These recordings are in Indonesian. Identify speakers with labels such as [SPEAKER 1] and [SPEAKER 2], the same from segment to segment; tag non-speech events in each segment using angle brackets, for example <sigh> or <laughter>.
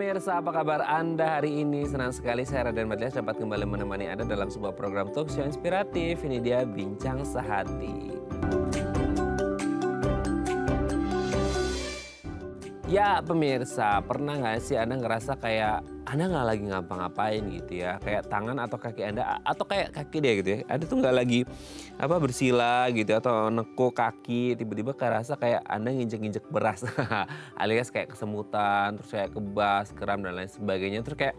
[SPEAKER 1] Pemirsa, apa kabar Anda hari ini? Senang sekali saya Raden Madlias dapat kembali menemani Anda dalam sebuah program talk show inspiratif. Ini dia Bincang Sehati. Ya pemirsa, pernah nggak sih Anda ngerasa kayak Anda nggak lagi ngapa-ngapain gitu ya, kayak tangan atau kaki Anda atau kayak kaki dia gitu ya, Anda tuh nggak lagi apa bersila gitu atau neko kaki, tiba-tiba kayak rasa kayak Anda nginjek-nginjek beras, <laughs> alias kayak kesemutan, terus kayak kebas, kram dan lain sebagainya, terus kayak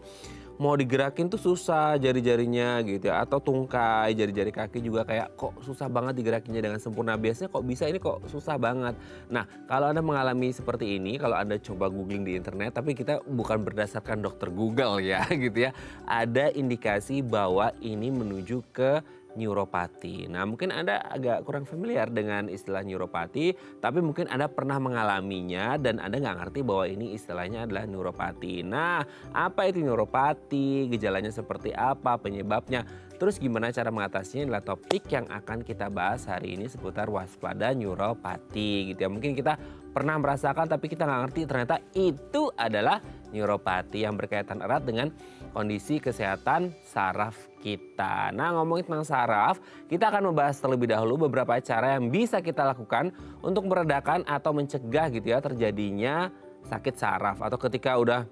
[SPEAKER 1] mau digerakin tuh susah jari-jarinya gitu ya. Atau tungkai jari-jari kaki juga kayak kok susah banget digerakinnya dengan sempurna. Biasanya kok bisa ini kok susah banget. Nah kalau anda mengalami seperti ini kalau anda coba googling di internet tapi kita bukan berdasarkan dokter Google ya <laughs> gitu ya. Ada indikasi bahwa ini menuju ke neuropati. Nah mungkin Anda agak kurang familiar dengan istilah neuropati, tapi mungkin Anda pernah mengalaminya dan Anda nggak ngerti bahwa ini istilahnya adalah neuropati. Nah apa itu neuropati, gejalanya seperti apa, penyebabnya, terus gimana cara mengatasinya adalah topik yang akan kita bahas hari ini seputar waspada neuropati gitu ya. Mungkin kita pernah merasakan tapi kita nggak ngerti ternyata itu adalah neuropati yang berkaitan erat dengan kondisi kesehatan saraf kita. Nah ngomongin tentang saraf, kita akan membahas terlebih dahulu beberapa cara yang bisa kita lakukan untuk meredakan atau mencegah gitu ya terjadinya sakit saraf atau ketika udah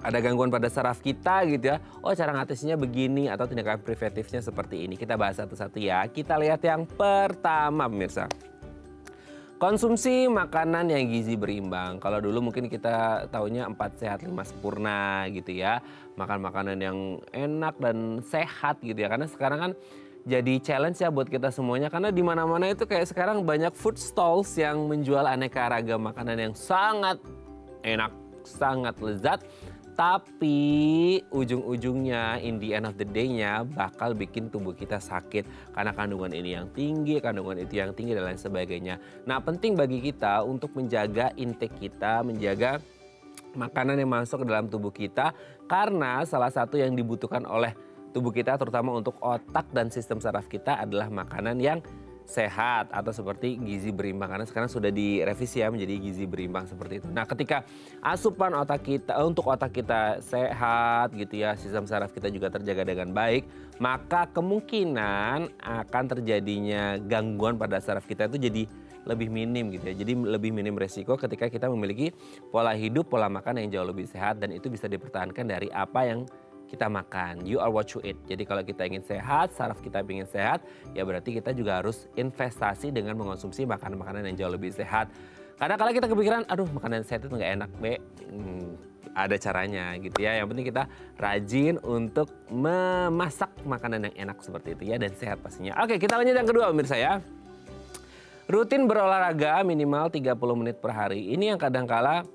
[SPEAKER 1] ada gangguan pada saraf kita gitu ya. Oh cara ngatasinya begini atau tindakan preventifnya seperti ini. Kita bahas satu-satu ya. Kita lihat yang pertama pemirsa. Konsumsi makanan yang gizi berimbang. Kalau dulu mungkin kita tahunya empat sehat lima sempurna gitu ya. Makan makanan yang enak dan sehat gitu ya. Karena sekarang kan jadi challenge ya buat kita semuanya karena di mana-mana itu kayak sekarang banyak food stalls yang menjual aneka ragam makanan yang sangat enak, sangat lezat tapi ujung-ujungnya in the end of the day-nya bakal bikin tubuh kita sakit karena kandungan ini yang tinggi, kandungan itu yang tinggi dan lain sebagainya. Nah, penting bagi kita untuk menjaga intake kita, menjaga makanan yang masuk ke dalam tubuh kita karena salah satu yang dibutuhkan oleh tubuh kita terutama untuk otak dan sistem saraf kita adalah makanan yang sehat atau seperti gizi berimbang karena sekarang sudah direvisi ya menjadi gizi berimbang seperti itu. Nah, ketika asupan otak kita eh, untuk otak kita sehat gitu ya, sistem saraf kita juga terjaga dengan baik, maka kemungkinan akan terjadinya gangguan pada saraf kita itu jadi lebih minim gitu ya. Jadi lebih minim resiko ketika kita memiliki pola hidup, pola makan yang jauh lebih sehat dan itu bisa dipertahankan dari apa yang kita makan. You are what you eat. Jadi kalau kita ingin sehat, saraf kita ingin sehat, ya berarti kita juga harus investasi dengan mengonsumsi makanan-makanan yang jauh lebih sehat. Karena kalau kita kepikiran, aduh makanan sehat itu nggak enak, be. Hmm, ada caranya gitu ya. Yang penting kita rajin untuk memasak makanan yang enak seperti itu ya dan sehat pastinya. Oke, kita lanjut yang kedua pemirsa ya. Rutin berolahraga minimal 30 menit per hari. Ini yang kadang-kala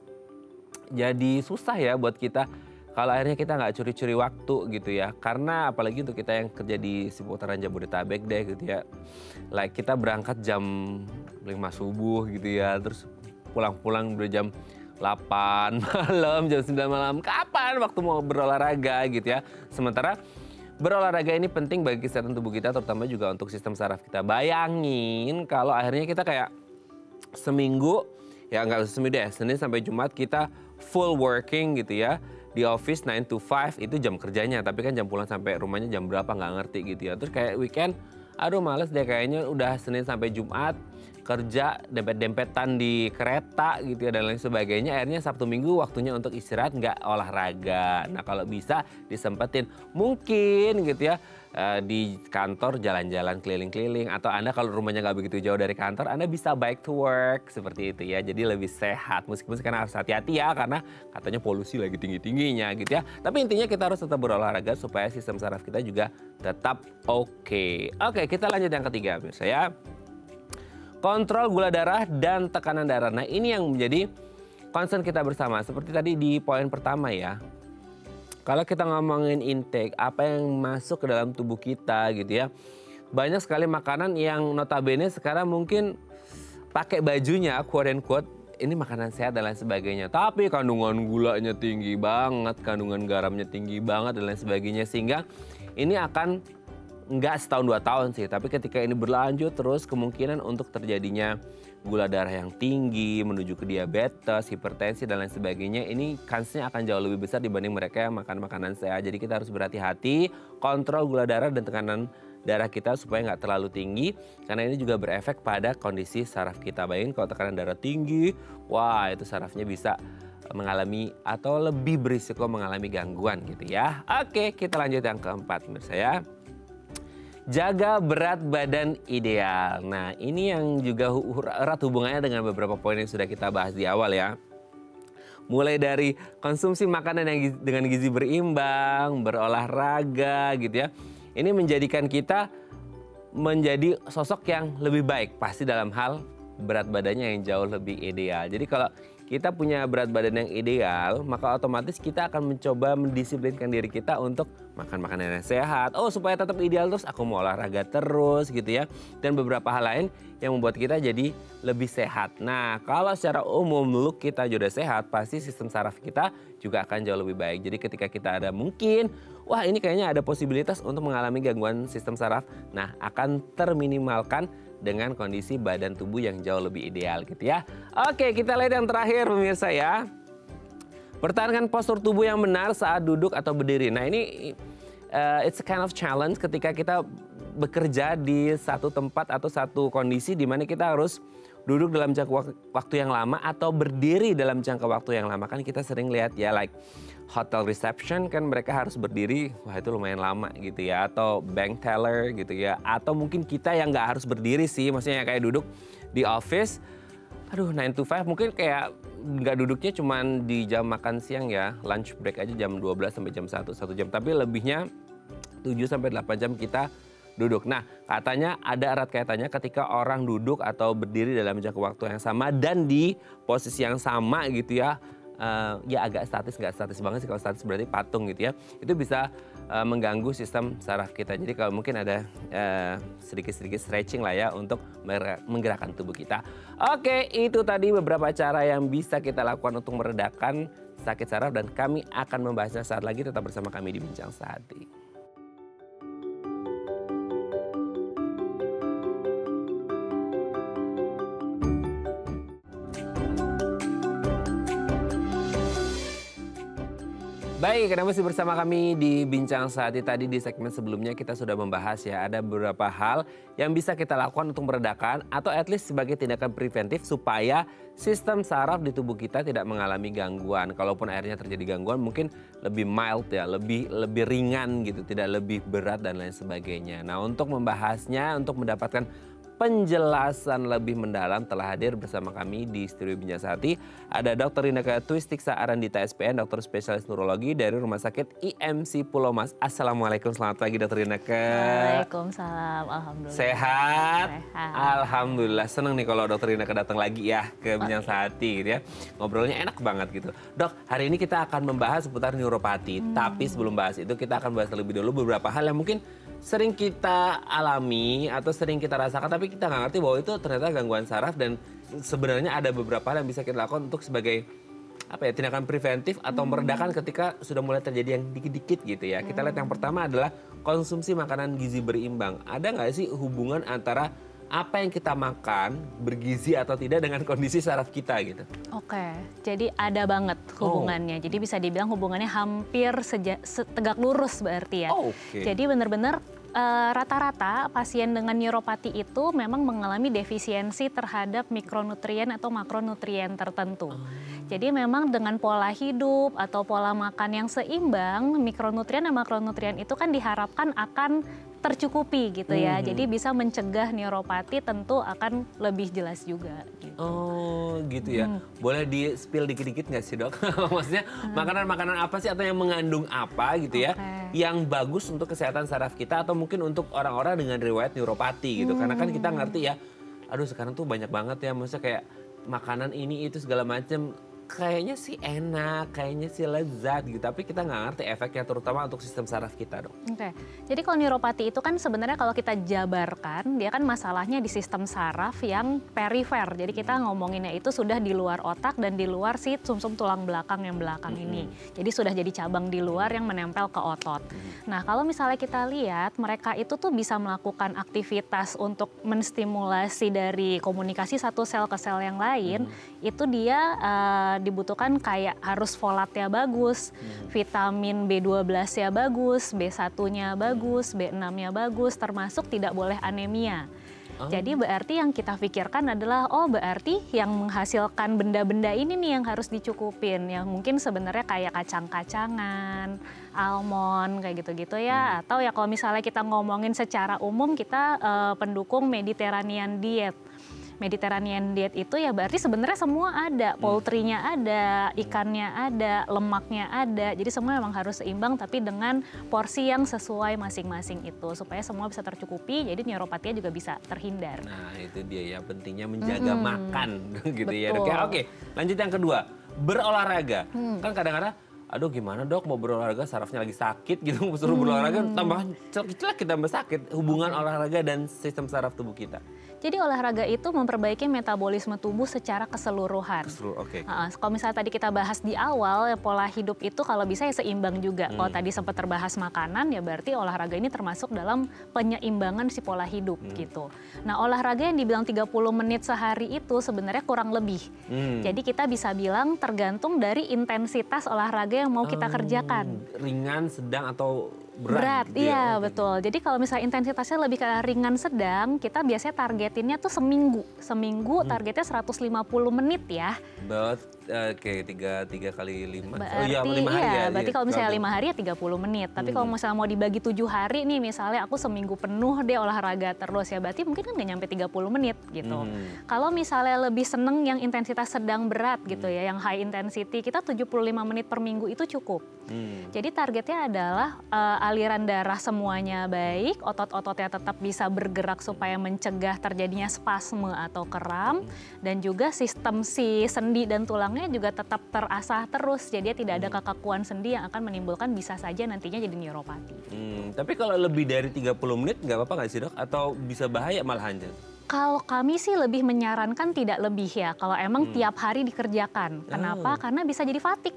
[SPEAKER 1] jadi susah ya buat kita kalau akhirnya kita nggak curi-curi waktu gitu ya. Karena apalagi untuk kita yang kerja di seputaran Jabodetabek deh gitu ya. Like kita berangkat jam 5 subuh gitu ya terus pulang-pulang berjam 8 <laughs> malam jam 9 malam. Kapan waktu mau berolahraga gitu ya? Sementara berolahraga ini penting bagi kesehatan tubuh kita terutama juga untuk sistem saraf kita. Bayangin kalau akhirnya kita kayak seminggu ya nggak seminggu deh Senin sampai Jumat kita full working gitu ya di office 9 to 5 itu jam kerjanya. Tapi kan jam pulang sampai rumahnya jam berapa nggak ngerti gitu ya. Terus kayak weekend aduh males deh kayaknya udah Senin sampai Jumat kerja dempet-dempetan di kereta gitu ya dan lain sebagainya. Akhirnya Sabtu Minggu waktunya untuk istirahat nggak olahraga. Nah kalau bisa disempetin. Mungkin gitu ya eh, di kantor jalan-jalan keliling-keliling. Atau Anda kalau rumahnya nggak begitu jauh dari kantor Anda bisa bike to work seperti itu ya. Jadi lebih sehat. Meskipun sekarang harus hati-hati ya karena katanya polusi lagi tinggi-tingginya gitu ya. Tapi intinya kita harus tetap berolahraga supaya sistem saraf kita juga tetap oke. Okay. oke kita lanjut yang ketiga saya kontrol gula darah dan tekanan darah. Nah ini yang menjadi concern kita bersama. Seperti tadi di poin pertama ya. Kalau kita ngomongin intake, apa yang masuk ke dalam tubuh kita gitu ya. Banyak sekali makanan yang notabene sekarang mungkin pakai bajunya quote and quote ini makanan sehat dan lain sebagainya. Tapi kandungan gulanya tinggi banget, kandungan garamnya tinggi banget dan lain sebagainya. Sehingga ini akan nggak setahun dua tahun sih, tapi ketika ini berlanjut terus kemungkinan untuk terjadinya gula darah yang tinggi, menuju ke diabetes, hipertensi dan lain sebagainya, ini kansnya akan jauh lebih besar dibanding mereka yang makan makanan sehat. Jadi kita harus berhati-hati, kontrol gula darah dan tekanan darah kita supaya nggak terlalu tinggi karena ini juga berefek pada kondisi saraf kita. Bayangin kalau tekanan darah tinggi, wah itu sarafnya bisa mengalami atau lebih berisiko mengalami gangguan gitu ya. Oke, kita lanjut yang keempat menurut saya jaga berat badan ideal. Nah, ini yang juga erat hubungannya dengan beberapa poin yang sudah kita bahas di awal ya. Mulai dari konsumsi makanan yang dengan gizi berimbang, berolahraga gitu ya. Ini menjadikan kita menjadi sosok yang lebih baik pasti dalam hal berat badannya yang jauh lebih ideal. Jadi kalau kita punya berat badan yang ideal, maka otomatis kita akan mencoba mendisiplinkan diri kita untuk makan makanan yang sehat. Oh, supaya tetap ideal terus aku mau olahraga terus gitu ya. Dan beberapa hal lain yang membuat kita jadi lebih sehat. Nah, kalau secara umum look kita sudah sehat, pasti sistem saraf kita juga akan jauh lebih baik. Jadi ketika kita ada mungkin, wah ini kayaknya ada posibilitas untuk mengalami gangguan sistem saraf, nah akan terminimalkan dengan kondisi badan tubuh yang jauh lebih ideal gitu ya. Oke, kita lihat yang terakhir pemirsa ya. Pertahankan postur tubuh yang benar saat duduk atau berdiri. Nah, ini uh, it's a kind of challenge ketika kita bekerja di satu tempat atau satu kondisi di mana kita harus duduk dalam jangka waktu yang lama atau berdiri dalam jangka waktu yang lama kan kita sering lihat ya like hotel reception kan mereka harus berdiri, wah itu lumayan lama gitu ya. Atau bank teller gitu ya. Atau mungkin kita yang nggak harus berdiri sih, maksudnya kayak duduk di office. Aduh 9 to 5 mungkin kayak nggak duduknya cuma di jam makan siang ya. Lunch break aja jam 12 sampai jam 1, 1 jam. Tapi lebihnya 7 sampai 8 jam kita duduk. Nah, katanya ada erat kaitannya ketika orang duduk atau berdiri dalam jangka waktu yang sama dan di posisi yang sama gitu ya uh, ya agak statis nggak statis banget sih. Kalau statis berarti patung gitu ya. Itu bisa uh, mengganggu sistem saraf kita. Jadi kalau mungkin ada uh, sedikit-sedikit stretching lah ya untuk menggerakkan tubuh kita. Oke itu tadi beberapa cara yang bisa kita lakukan untuk meredakan sakit saraf. Dan kami akan membahasnya saat lagi. Tetap bersama kami di Bincang Sehati. Baik, karena masih bersama kami di Bincang Sehati tadi di segmen sebelumnya kita sudah membahas ya ada beberapa hal yang bisa kita lakukan untuk meredakan atau at least sebagai tindakan preventif supaya sistem saraf di tubuh kita tidak mengalami gangguan. Kalaupun akhirnya terjadi gangguan mungkin lebih mild ya, lebih lebih ringan gitu, tidak lebih berat dan lain sebagainya. Nah, untuk membahasnya, untuk mendapatkan penjelasan lebih mendalam telah hadir bersama kami di Studio Bincang Sehati. Ada Dr. Inaka Twistiksa Arandita SPN, dokter spesialis neurologi dari Rumah Sakit IMC Pulau Mas. Assalamualaikum, selamat pagi Dr. Inaka.
[SPEAKER 2] Waalaikumsalam, Alhamdulillah.
[SPEAKER 1] Sehat? Sehat. Alhamdulillah, seneng nih kalau Dr. Inaka datang lagi ya ke Bincang okay. Gitu ya. Ngobrolnya enak banget gitu. Dok, hari ini kita akan membahas seputar neuropati. Hmm. Tapi sebelum bahas itu kita akan bahas terlebih dulu beberapa hal yang mungkin sering kita alami atau sering kita rasakan tapi kita nggak ngerti bahwa itu ternyata gangguan saraf dan sebenarnya ada beberapa hal yang bisa kita lakukan untuk sebagai apa ya tindakan preventif atau hmm. meredakan ketika sudah mulai terjadi yang dikit-dikit gitu ya. Kita lihat yang pertama adalah konsumsi makanan gizi berimbang. Ada nggak sih hubungan antara apa yang kita makan bergizi atau tidak dengan kondisi saraf kita gitu.
[SPEAKER 2] Oke, jadi ada banget hubungannya. Oh. Jadi bisa dibilang hubungannya hampir seja, tegak lurus berarti ya. Oh, okay. Jadi benar-benar rata-rata uh, pasien dengan neuropati itu memang mengalami defisiensi terhadap mikronutrien atau makronutrien tertentu. Oh. Jadi memang dengan pola hidup atau pola makan yang seimbang, mikronutrien dan makronutrien itu kan diharapkan akan tercukupi gitu ya. Hmm. Jadi bisa mencegah neuropati tentu akan lebih jelas juga.
[SPEAKER 1] Gitu. Oh gitu ya. Hmm. Boleh di spill dikit-dikit nggak sih dok? <laughs> Maksudnya hmm. makanan-makanan hmm. apa sih atau yang mengandung apa gitu ya? Yang bagus untuk kesehatan saraf kita atau mungkin untuk orang-orang dengan riwayat neuropati gitu. Hmm. Karena kan kita ngerti ya, aduh sekarang tuh banyak banget ya. Maksudnya kayak makanan ini itu segala macam kayaknya sih enak, kayaknya sih lezat gitu, tapi kita nggak ngerti efeknya terutama untuk sistem saraf kita dong.
[SPEAKER 2] Oke, jadi kalau neuropati itu kan sebenarnya kalau kita jabarkan, dia kan masalahnya di sistem saraf yang perifer. Jadi kita ngomonginnya itu sudah di luar otak dan di luar si sumsum -sum tulang belakang yang belakang hmm. ini. Jadi sudah jadi cabang di luar yang menempel ke otot. Hmm. Nah kalau misalnya kita lihat mereka itu tuh bisa melakukan aktivitas untuk menstimulasi dari komunikasi satu sel ke sel yang lain, hmm. itu dia uh, dibutuhkan kayak harus folatnya bagus, hmm. vitamin B12 ya bagus, B1-nya bagus, B6-nya bagus, termasuk tidak boleh anemia. Oh. Jadi berarti yang kita pikirkan adalah oh berarti yang menghasilkan benda-benda ini nih yang harus dicukupin. Yang mungkin sebenarnya kayak kacang-kacangan, almond kayak gitu-gitu ya. Hmm. Atau ya kalau misalnya kita ngomongin secara umum kita uh, pendukung Mediterranean diet. Mediterranean diet itu ya berarti sebenarnya semua ada, hmm. poultry-nya ada, ikannya ada, lemaknya ada. Jadi semua memang harus seimbang tapi dengan porsi yang sesuai masing-masing itu supaya semua bisa tercukupi. Jadi neuropatinya juga bisa terhindar.
[SPEAKER 1] Nah, itu dia ya pentingnya menjaga hmm. makan <laughs> gitu ya, Betul. ya. Oke, lanjut yang kedua, berolahraga. Hmm. Kan kadang-kadang aduh gimana dok mau berolahraga sarafnya lagi sakit gitu suruh hmm. berolahraga tambah celak-celak kita tambah sakit hubungan olahraga dan sistem saraf tubuh kita
[SPEAKER 2] jadi olahraga itu memperbaiki metabolisme tubuh secara keseluruhan.
[SPEAKER 1] Ke seluruh, oke. Okay.
[SPEAKER 2] Uh, kalau misalnya tadi kita bahas di awal ya pola hidup itu kalau bisa ya seimbang juga. Hmm. Kalau tadi sempat terbahas makanan ya berarti olahraga ini termasuk dalam penyeimbangan si pola hidup hmm. gitu. Nah, olahraga yang dibilang 30 menit sehari itu sebenarnya kurang lebih. Hmm. Jadi kita bisa bilang tergantung dari intensitas olahraga yang mau kita oh, kerjakan.
[SPEAKER 1] Ringan, sedang atau berat.
[SPEAKER 2] Berat, gitu ya? iya ya. betul. Jadi kalau misalnya intensitasnya lebih ke ringan sedang, kita biasanya targetinnya tuh seminggu. Seminggu hmm. targetnya 150 menit ya.
[SPEAKER 1] But uh, kayak tiga tiga kali lima.
[SPEAKER 2] Berarti, oh iya lima hari iya, ya. Berarti iya, kalau misalnya lima hari ya 30 menit. Tapi hmm. kalau misalnya mau dibagi tujuh hari nih, misalnya aku seminggu penuh deh olahraga terus ya, berarti mungkin kan nggak nyampe 30 menit gitu. Hmm. Kalau misalnya lebih seneng yang intensitas sedang berat gitu hmm. ya, yang high intensity, kita 75 menit per minggu itu cukup. Hmm. Jadi targetnya adalah uh, aliran darah semuanya baik, otot-ototnya tetap bisa bergerak supaya mencegah terjadinya spasme atau kram, hmm. dan juga sistem si sendi dan tulangnya juga tetap terasah terus. Jadi tidak ada hmm. kekakuan sendi yang akan menimbulkan bisa saja nantinya jadi neuropati.
[SPEAKER 1] Hmm, tapi kalau lebih dari 30 menit nggak apa-apa nggak sih dok? Atau bisa bahaya malahan?
[SPEAKER 2] Kalau kami sih lebih menyarankan tidak lebih ya. Kalau emang hmm. tiap hari dikerjakan. Kenapa? Oh. Karena bisa jadi fatik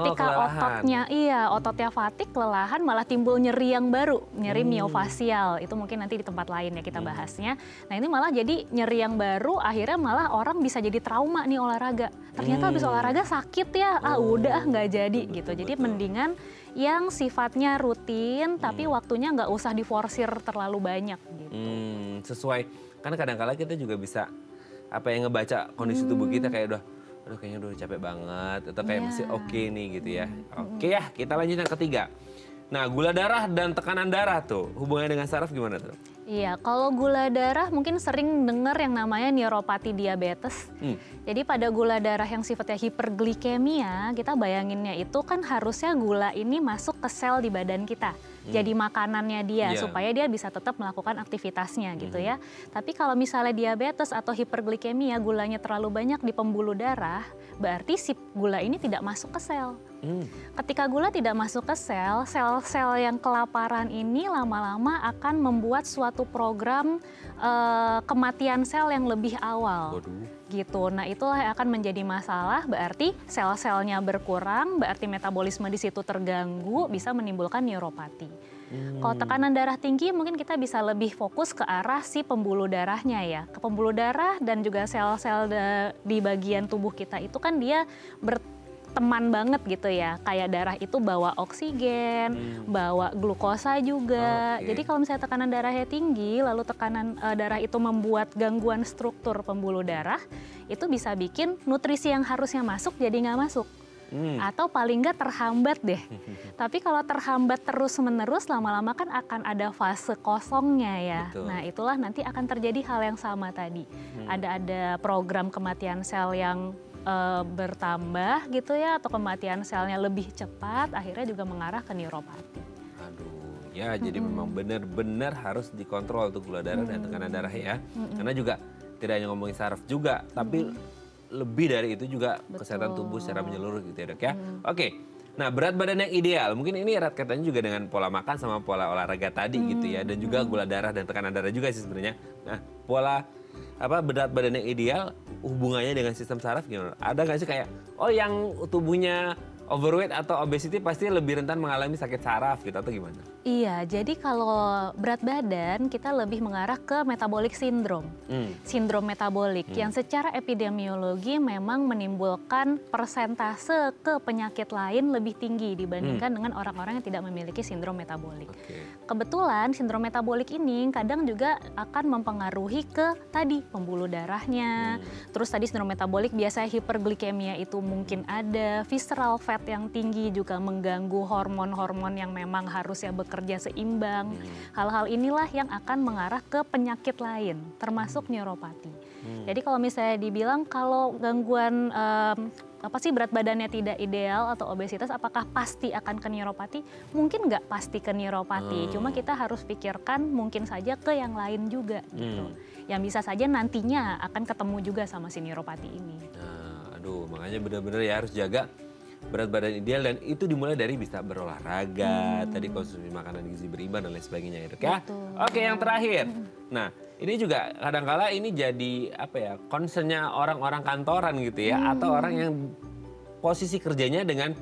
[SPEAKER 2] ketika oh, ototnya iya ototnya fatik kelelahan malah timbul nyeri yang baru nyeri hmm. miofasial itu mungkin nanti di tempat lain ya kita hmm. bahasnya nah ini malah jadi nyeri yang baru akhirnya malah orang bisa jadi trauma nih olahraga ternyata hmm. habis olahraga sakit ya ah oh. udah nggak jadi betul, gitu jadi betul. mendingan yang sifatnya rutin hmm. tapi waktunya nggak usah diforsir terlalu banyak gitu
[SPEAKER 1] hmm, sesuai karena kadang-kala kita juga bisa apa yang ngebaca kondisi tubuh kita kayak udah aduh kayaknya udah capek banget atau kayak yeah. masih oke okay nih gitu ya. Oke okay ya, kita lanjut yang ketiga. Nah, gula darah dan tekanan darah tuh hubungannya dengan saraf gimana tuh?
[SPEAKER 2] Iya, kalau gula darah mungkin sering dengar yang namanya neuropati diabetes. Hmm. Jadi pada gula darah yang sifatnya hiperglikemia, kita bayanginnya itu kan harusnya gula ini masuk ke sel di badan kita. Hmm. Jadi makanannya dia yeah. supaya dia bisa tetap melakukan aktivitasnya gitu hmm. ya. Tapi kalau misalnya diabetes atau hiperglikemia gulanya terlalu banyak di pembuluh darah, berarti si gula ini tidak masuk ke sel. Hmm. Ketika gula tidak masuk ke sel, sel-sel yang kelaparan ini lama-lama akan membuat suatu program uh, kematian sel yang lebih awal. Waduh. Gitu. Nah, itulah yang akan menjadi masalah. Berarti sel-selnya berkurang, berarti metabolisme di situ terganggu, bisa menimbulkan neuropati. Hmm. Kalau tekanan darah tinggi mungkin kita bisa lebih fokus ke arah si pembuluh darahnya ya. Ke pembuluh darah dan juga sel-sel di bagian tubuh kita itu kan dia ber teman banget gitu ya. Kayak darah itu bawa oksigen, hmm. bawa glukosa juga. Okay. Jadi kalau misalnya tekanan darahnya tinggi, lalu tekanan uh, darah itu membuat gangguan struktur pembuluh darah, itu bisa bikin nutrisi yang harusnya masuk jadi nggak masuk. Hmm. Atau paling nggak terhambat deh. <laughs> Tapi kalau terhambat terus-menerus, lama-lama kan akan ada fase kosongnya ya. Betul. Nah itulah nanti akan terjadi hal yang sama tadi. Hmm. Ada ada program kematian sel yang uh, bertambah gitu ya atau kematian selnya lebih cepat akhirnya juga mengarah ke neuropati.
[SPEAKER 1] Aduh, ya jadi -hmm. memang benar-benar harus dikontrol tuh gula darah -hmm. dan tekanan darah ya. -hmm. Karena juga tidak hanya ngomongin saraf juga, tapi -hmm. lebih dari itu juga Betul. kesehatan tubuh secara menyeluruh gitu ya dok ya. Hmm. Oke. Nah berat badan yang ideal mungkin ini erat katanya juga dengan pola makan sama pola olahraga tadi hmm. gitu ya dan juga hmm. gula darah dan tekanan darah juga sih sebenarnya. Nah pola apa berat badan yang ideal hubungannya dengan sistem saraf gimana? Ada nggak sih kayak oh yang tubuhnya overweight atau obesity pasti lebih rentan mengalami sakit saraf gitu atau gimana?
[SPEAKER 2] Iya, jadi kalau berat badan kita lebih mengarah ke metabolic syndrome. Hmm. Sindrom metabolik hmm. yang secara epidemiologi memang menimbulkan persentase ke penyakit lain lebih tinggi dibandingkan hmm. dengan orang-orang yang tidak memiliki sindrom metabolik. Okay. Kebetulan sindrom metabolik ini kadang juga akan mempengaruhi ke tadi pembuluh darahnya. Hmm. Terus tadi sindrom metabolik biasanya hiperglikemia itu mungkin ada, visceral fat fat yang tinggi juga mengganggu hormon-hormon yang memang harusnya bekerja seimbang. Hmm. Hal-hal hmm. inilah yang akan mengarah ke penyakit lain, termasuk hmm. neuropati. Hmm. Jadi kalau misalnya dibilang kalau gangguan um, apa sih berat badannya tidak ideal atau obesitas, apakah pasti akan ke neuropati? Mungkin nggak pasti ke neuropati, hmm. cuma kita harus pikirkan mungkin saja ke yang lain juga gitu. Hmm. Yang bisa saja nantinya akan ketemu juga sama si neuropati ini.
[SPEAKER 1] Nah, aduh, makanya benar-benar ya harus jaga berat badan ideal dan itu dimulai dari bisa berolahraga, hmm. tadi konsumsi makanan gizi berimbang dan lain sebagainya ya dok ya. Oke yang terakhir, nah ini juga kadangkala ini jadi apa ya concernnya orang-orang kantoran gitu ya hmm. atau orang yang posisi kerjanya dengan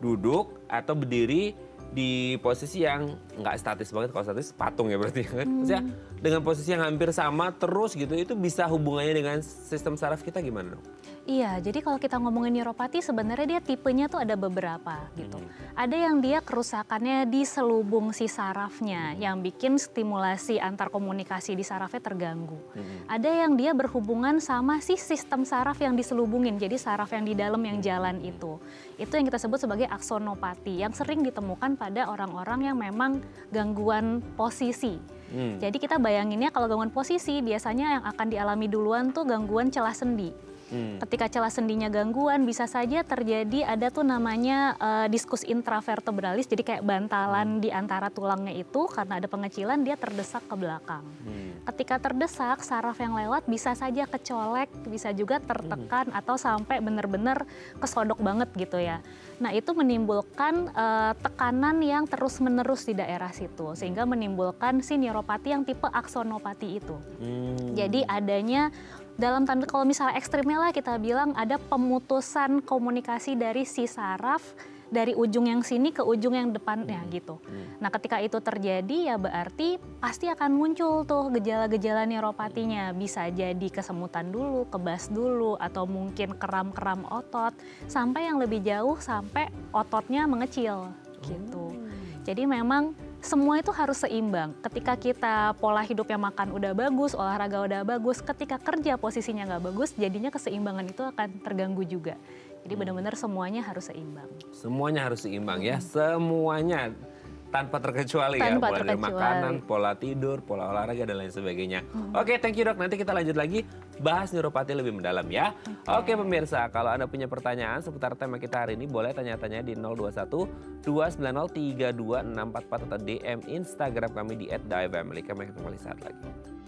[SPEAKER 1] duduk atau berdiri di posisi yang nggak statis banget kalau statis patung ya berarti kan hmm. maksudnya dengan posisi yang hampir sama terus gitu itu bisa hubungannya dengan sistem saraf kita gimana dong?
[SPEAKER 2] Iya, jadi kalau kita ngomongin neuropati sebenarnya dia tipenya tuh ada beberapa gitu. Hmm. Ada yang dia kerusakannya di selubung si sarafnya hmm. yang bikin stimulasi antar komunikasi di sarafnya terganggu. Hmm. Ada yang dia berhubungan sama si sistem saraf yang diselubungin, jadi saraf yang di dalam yang jalan itu. Itu yang kita sebut sebagai aksonopati yang sering ditemukan pada orang-orang yang memang gangguan posisi. Hmm. Jadi kita bayanginnya kalau gangguan posisi biasanya yang akan dialami duluan tuh gangguan celah sendi. Hmm. Ketika celah sendinya gangguan bisa saja terjadi ada tuh namanya uh, diskus intravertebralis jadi kayak bantalan hmm. di antara tulangnya itu karena ada pengecilan dia terdesak ke belakang. Hmm. Ketika terdesak saraf yang lewat bisa saja kecolek, bisa juga tertekan hmm. atau sampai benar-benar kesodok banget gitu ya. Nah, itu menimbulkan uh, tekanan yang terus-menerus di daerah situ sehingga menimbulkan si neuropati yang tipe aksonopati itu. Hmm. Jadi adanya dalam tanda kalau misalnya ekstrimnya lah kita bilang ada pemutusan komunikasi dari si saraf dari ujung yang sini ke ujung yang depannya hmm. gitu. Hmm. Nah ketika itu terjadi ya berarti pasti akan muncul tuh gejala-gejala neuropatinya. Bisa jadi kesemutan dulu, kebas dulu, atau mungkin kram-kram otot. Sampai yang lebih jauh sampai ototnya mengecil gitu. Hmm. Jadi memang semua itu harus seimbang. Ketika kita pola hidupnya makan udah bagus, olahraga udah bagus, ketika kerja posisinya nggak bagus, jadinya keseimbangan itu akan terganggu juga. Jadi hmm. benar-benar semuanya harus seimbang.
[SPEAKER 1] Semuanya harus seimbang ya, semuanya tanpa terkecuali ya, tanpa ya, mulai dari makanan, pola tidur, pola olahraga dan lain sebagainya. Hmm. Oke, okay, thank you dok. Nanti kita lanjut lagi bahas neuropati lebih mendalam ya. Okay. Oke okay, pemirsa, kalau anda punya pertanyaan seputar tema kita hari ini boleh tanya-tanya di 021 290 32644 atau DM Instagram kami di @daifamily. Kami ketemu saat lagi.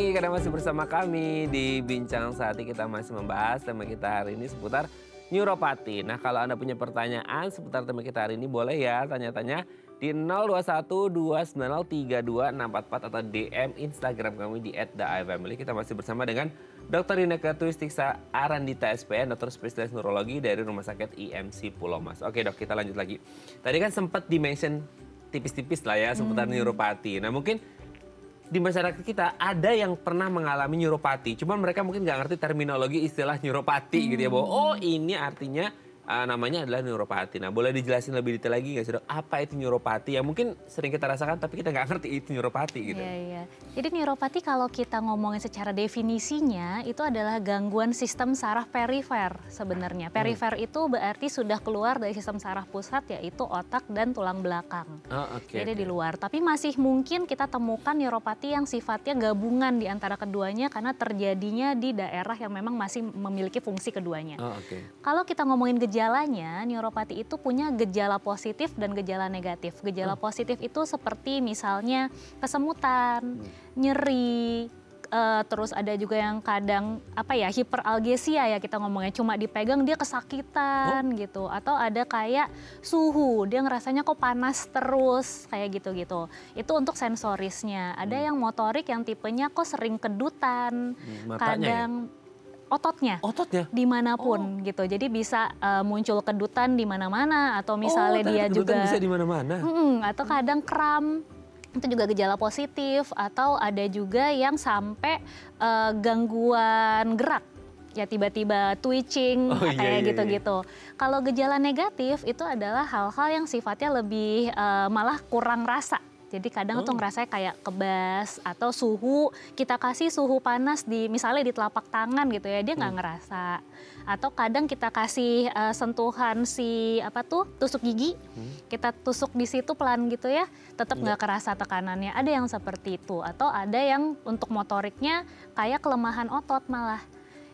[SPEAKER 1] Karena masih bersama kami di Bincang Saat ini kita masih membahas tema kita hari ini seputar neuropati. Nah, kalau Anda punya pertanyaan seputar tema kita hari ini boleh ya tanya-tanya di 0212903244 atau DM Instagram kami di @daifamily. Kita masih bersama dengan Dr. Ineke Twistiksa Arandita SPN, dokter spesialis neurologi dari Rumah Sakit IMC Pulau Mas. Oke, Dok, kita lanjut lagi. Tadi kan sempat dimention tipis-tipis lah ya seputar hmm. neuropati. Nah, mungkin di masyarakat kita ada yang pernah mengalami neuropati. Cuman mereka mungkin nggak ngerti terminologi istilah neuropati hmm. gitu ya. Bahwa oh ini artinya uh, namanya adalah neuropati. Nah, boleh dijelasin lebih detail lagi nggak sih dok? Apa itu neuropati? Yang mungkin sering kita rasakan tapi kita nggak ngerti itu neuropati gitu.
[SPEAKER 2] Iya, iya. Jadi neuropati kalau kita ngomongin secara definisinya itu adalah gangguan sistem saraf perifer sebenarnya. Hmm. Perifer hmm. itu berarti sudah keluar dari sistem saraf pusat yaitu otak dan tulang belakang. Oh, okay, Jadi okay. di luar. Tapi masih mungkin kita temukan neuropati yang sifatnya gabungan di antara keduanya karena terjadinya di daerah yang memang masih memiliki fungsi keduanya. Oh, okay. Kalau kita ngomongin gejalanya neuropati itu punya gejala positif dan gejala negatif. Gejala hmm. positif itu seperti misalnya kesemutan, hmm. nyeri, uh, terus ada juga yang kadang apa ya hiperalgesia ya kita ngomongnya cuma dipegang dia kesakitan oh. gitu atau ada kayak suhu dia ngerasanya kok panas terus kayak gitu-gitu itu untuk sensorisnya ada hmm. yang motorik yang tipenya kok sering kedutan hmm, ya? kadang ya? Ototnya,
[SPEAKER 1] ototnya
[SPEAKER 2] di mana pun oh. gitu. Jadi bisa uh, muncul kedutan di mana-mana atau misalnya oh, dia juga
[SPEAKER 1] bisa di mana-mana.
[SPEAKER 2] Mm, atau kadang kram itu juga gejala positif atau ada juga yang sampai uh, gangguan gerak ya tiba-tiba twitching oh, iya, kayak iya, gitu-gitu. Iya, iya. Kalau gejala negatif itu adalah hal-hal yang sifatnya lebih uh, malah kurang rasa jadi kadang oh. tuh ngerasa kayak kebas atau suhu kita kasih suhu panas di misalnya di telapak tangan gitu ya dia nggak hmm. ngerasa. Atau kadang kita kasih uh, sentuhan si apa tuh tusuk gigi, hmm. kita tusuk di situ pelan gitu ya, tetap iya. nggak yeah. kerasa tekanannya. Ada yang seperti itu atau ada yang untuk motoriknya kayak kelemahan otot malah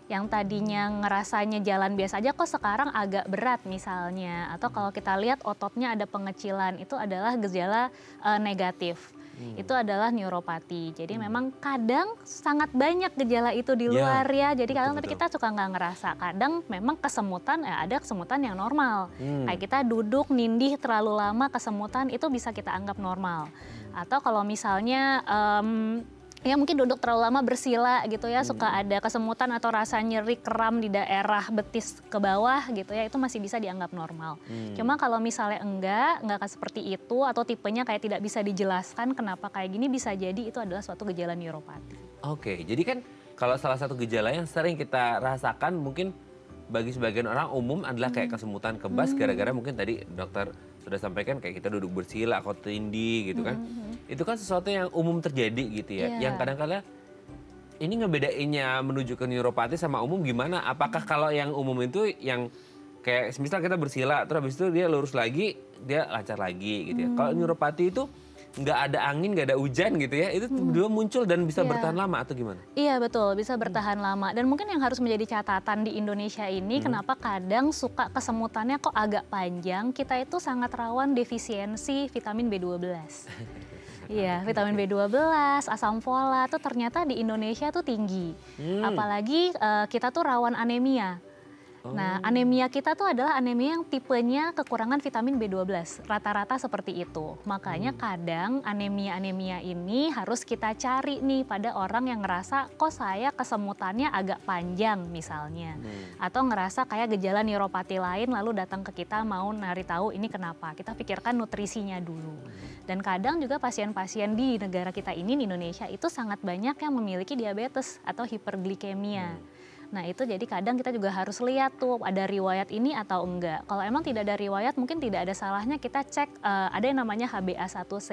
[SPEAKER 2] yang tadinya ngerasanya jalan biasa aja kok sekarang agak berat misalnya atau kalau kita lihat ototnya ada pengecilan itu adalah gejala uh, negatif. Hmm. Itu adalah neuropati. Jadi hmm. memang kadang sangat banyak gejala itu di ya, luar ya. ya. Jadi betul, kadang betul. kita suka nggak ngerasa. Kadang memang kesemutan, ya ada kesemutan yang normal. Hmm. Kayak kita duduk nindih terlalu lama kesemutan itu bisa kita anggap normal. Hmm. Atau kalau misalnya um, ya mungkin duduk terlalu lama bersila gitu ya hmm. suka ada kesemutan atau rasa nyeri kram di daerah betis ke bawah gitu ya itu masih bisa dianggap normal. Hmm. Cuma kalau misalnya enggak enggak seperti itu atau tipenya kayak tidak bisa dijelaskan kenapa kayak gini bisa jadi itu adalah suatu gejala neuropati.
[SPEAKER 1] Oke, jadi kan kalau salah satu gejala yang sering kita rasakan mungkin bagi sebagian orang umum adalah kayak hmm. kesemutan kebas hmm. gara-gara mungkin tadi dokter sudah sampaikan kayak kita duduk bersila atau tindih gitu kan. Mm-hmm. Itu kan sesuatu yang umum terjadi gitu ya. Yeah. Yang kadang-kadang ini ngebedainnya menuju ke neuropati sama umum gimana? Apakah mm-hmm. kalau yang umum itu yang kayak misal kita bersila terus habis itu dia lurus lagi, dia lancar lagi gitu ya. Mm. Kalau neuropati itu nggak ada angin, nggak ada hujan gitu ya, itu hmm. dua muncul dan bisa yeah. bertahan lama atau gimana?
[SPEAKER 2] Iya betul, bisa bertahan hmm. lama. Dan mungkin yang harus menjadi catatan di Indonesia ini, hmm. kenapa kadang suka kesemutannya kok agak panjang, kita itu sangat rawan defisiensi vitamin B12. <laughs> Iya, vitamin B12, asam folat tuh ternyata di Indonesia tuh tinggi. Hmm. Apalagi uh, kita tuh rawan anemia. Nah, oh. anemia kita tuh adalah anemia yang tipenya kekurangan vitamin B12. Rata-rata seperti itu. Makanya hmm. kadang anemia-anemia ini harus kita cari nih pada orang yang ngerasa kok saya kesemutannya agak panjang misalnya. Hmm. Atau ngerasa kayak gejala neuropati lain lalu datang ke kita mau nari tahu ini kenapa. Kita pikirkan nutrisinya dulu. Hmm. Dan kadang juga pasien-pasien di negara kita ini di Indonesia itu sangat banyak yang memiliki diabetes atau hiperglikemia. Hmm Nah itu jadi kadang kita juga harus lihat tuh ada riwayat ini atau enggak. Kalau emang tidak ada riwayat mungkin tidak ada salahnya kita cek uh, ada yang namanya HbA1c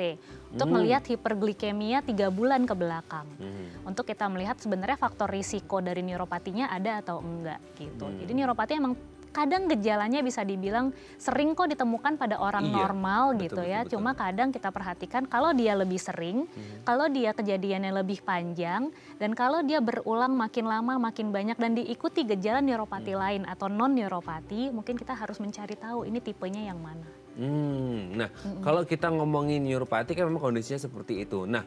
[SPEAKER 2] untuk hmm. melihat hiperglikemia tiga bulan ke belakang. Hmm. Untuk kita melihat sebenarnya faktor risiko dari neuropatinya ada atau enggak gitu. Hmm. Jadi neuropati emang kadang gejalanya bisa dibilang sering kok ditemukan pada orang iya, normal betul, gitu ya. Betul, Cuma kadang kita perhatikan kalau dia lebih sering, hmm. kalau dia kejadiannya lebih panjang dan kalau dia berulang makin lama makin banyak dan diikuti gejala neuropati hmm. lain atau non neuropati, mungkin kita harus mencari tahu ini tipenya yang mana.
[SPEAKER 1] Hmm, nah hmm. kalau kita ngomongin neuropati kan memang kondisinya seperti itu. Nah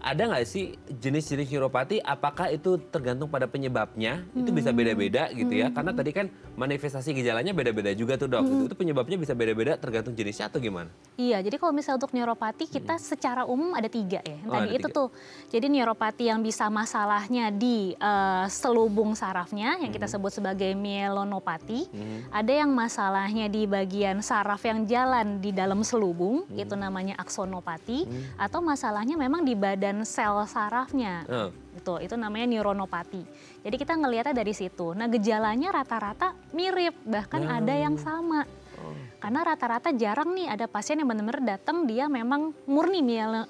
[SPEAKER 1] ada nggak sih jenis-jenis neuropati apakah itu tergantung pada penyebabnya hmm. itu bisa hmm. beda-beda gitu ya hmm. karena tadi kan manifestasi gejalanya beda-beda juga tuh dok hmm. itu, penyebabnya bisa beda-beda tergantung jenisnya atau gimana
[SPEAKER 2] iya jadi kalau misalnya untuk neuropati kita hmm. secara umum ada tiga ya oh, tadi itu tiga. tuh jadi neuropati yang bisa masalahnya di uh, selubung sarafnya yang hmm. kita sebut sebagai mielonopati hmm. ada yang masalahnya di bagian saraf yang jalan di dalam selubung hmm. itu namanya aksonopati hmm. atau masalahnya memang di badan dan sel sarafnya. Uh. Itu itu namanya neuronopati. Jadi kita ngelihatnya dari situ. Nah, gejalanya rata-rata mirip, bahkan uh. ada yang sama. Oh. Karena rata-rata jarang nih ada pasien yang benar-benar datang dia memang murni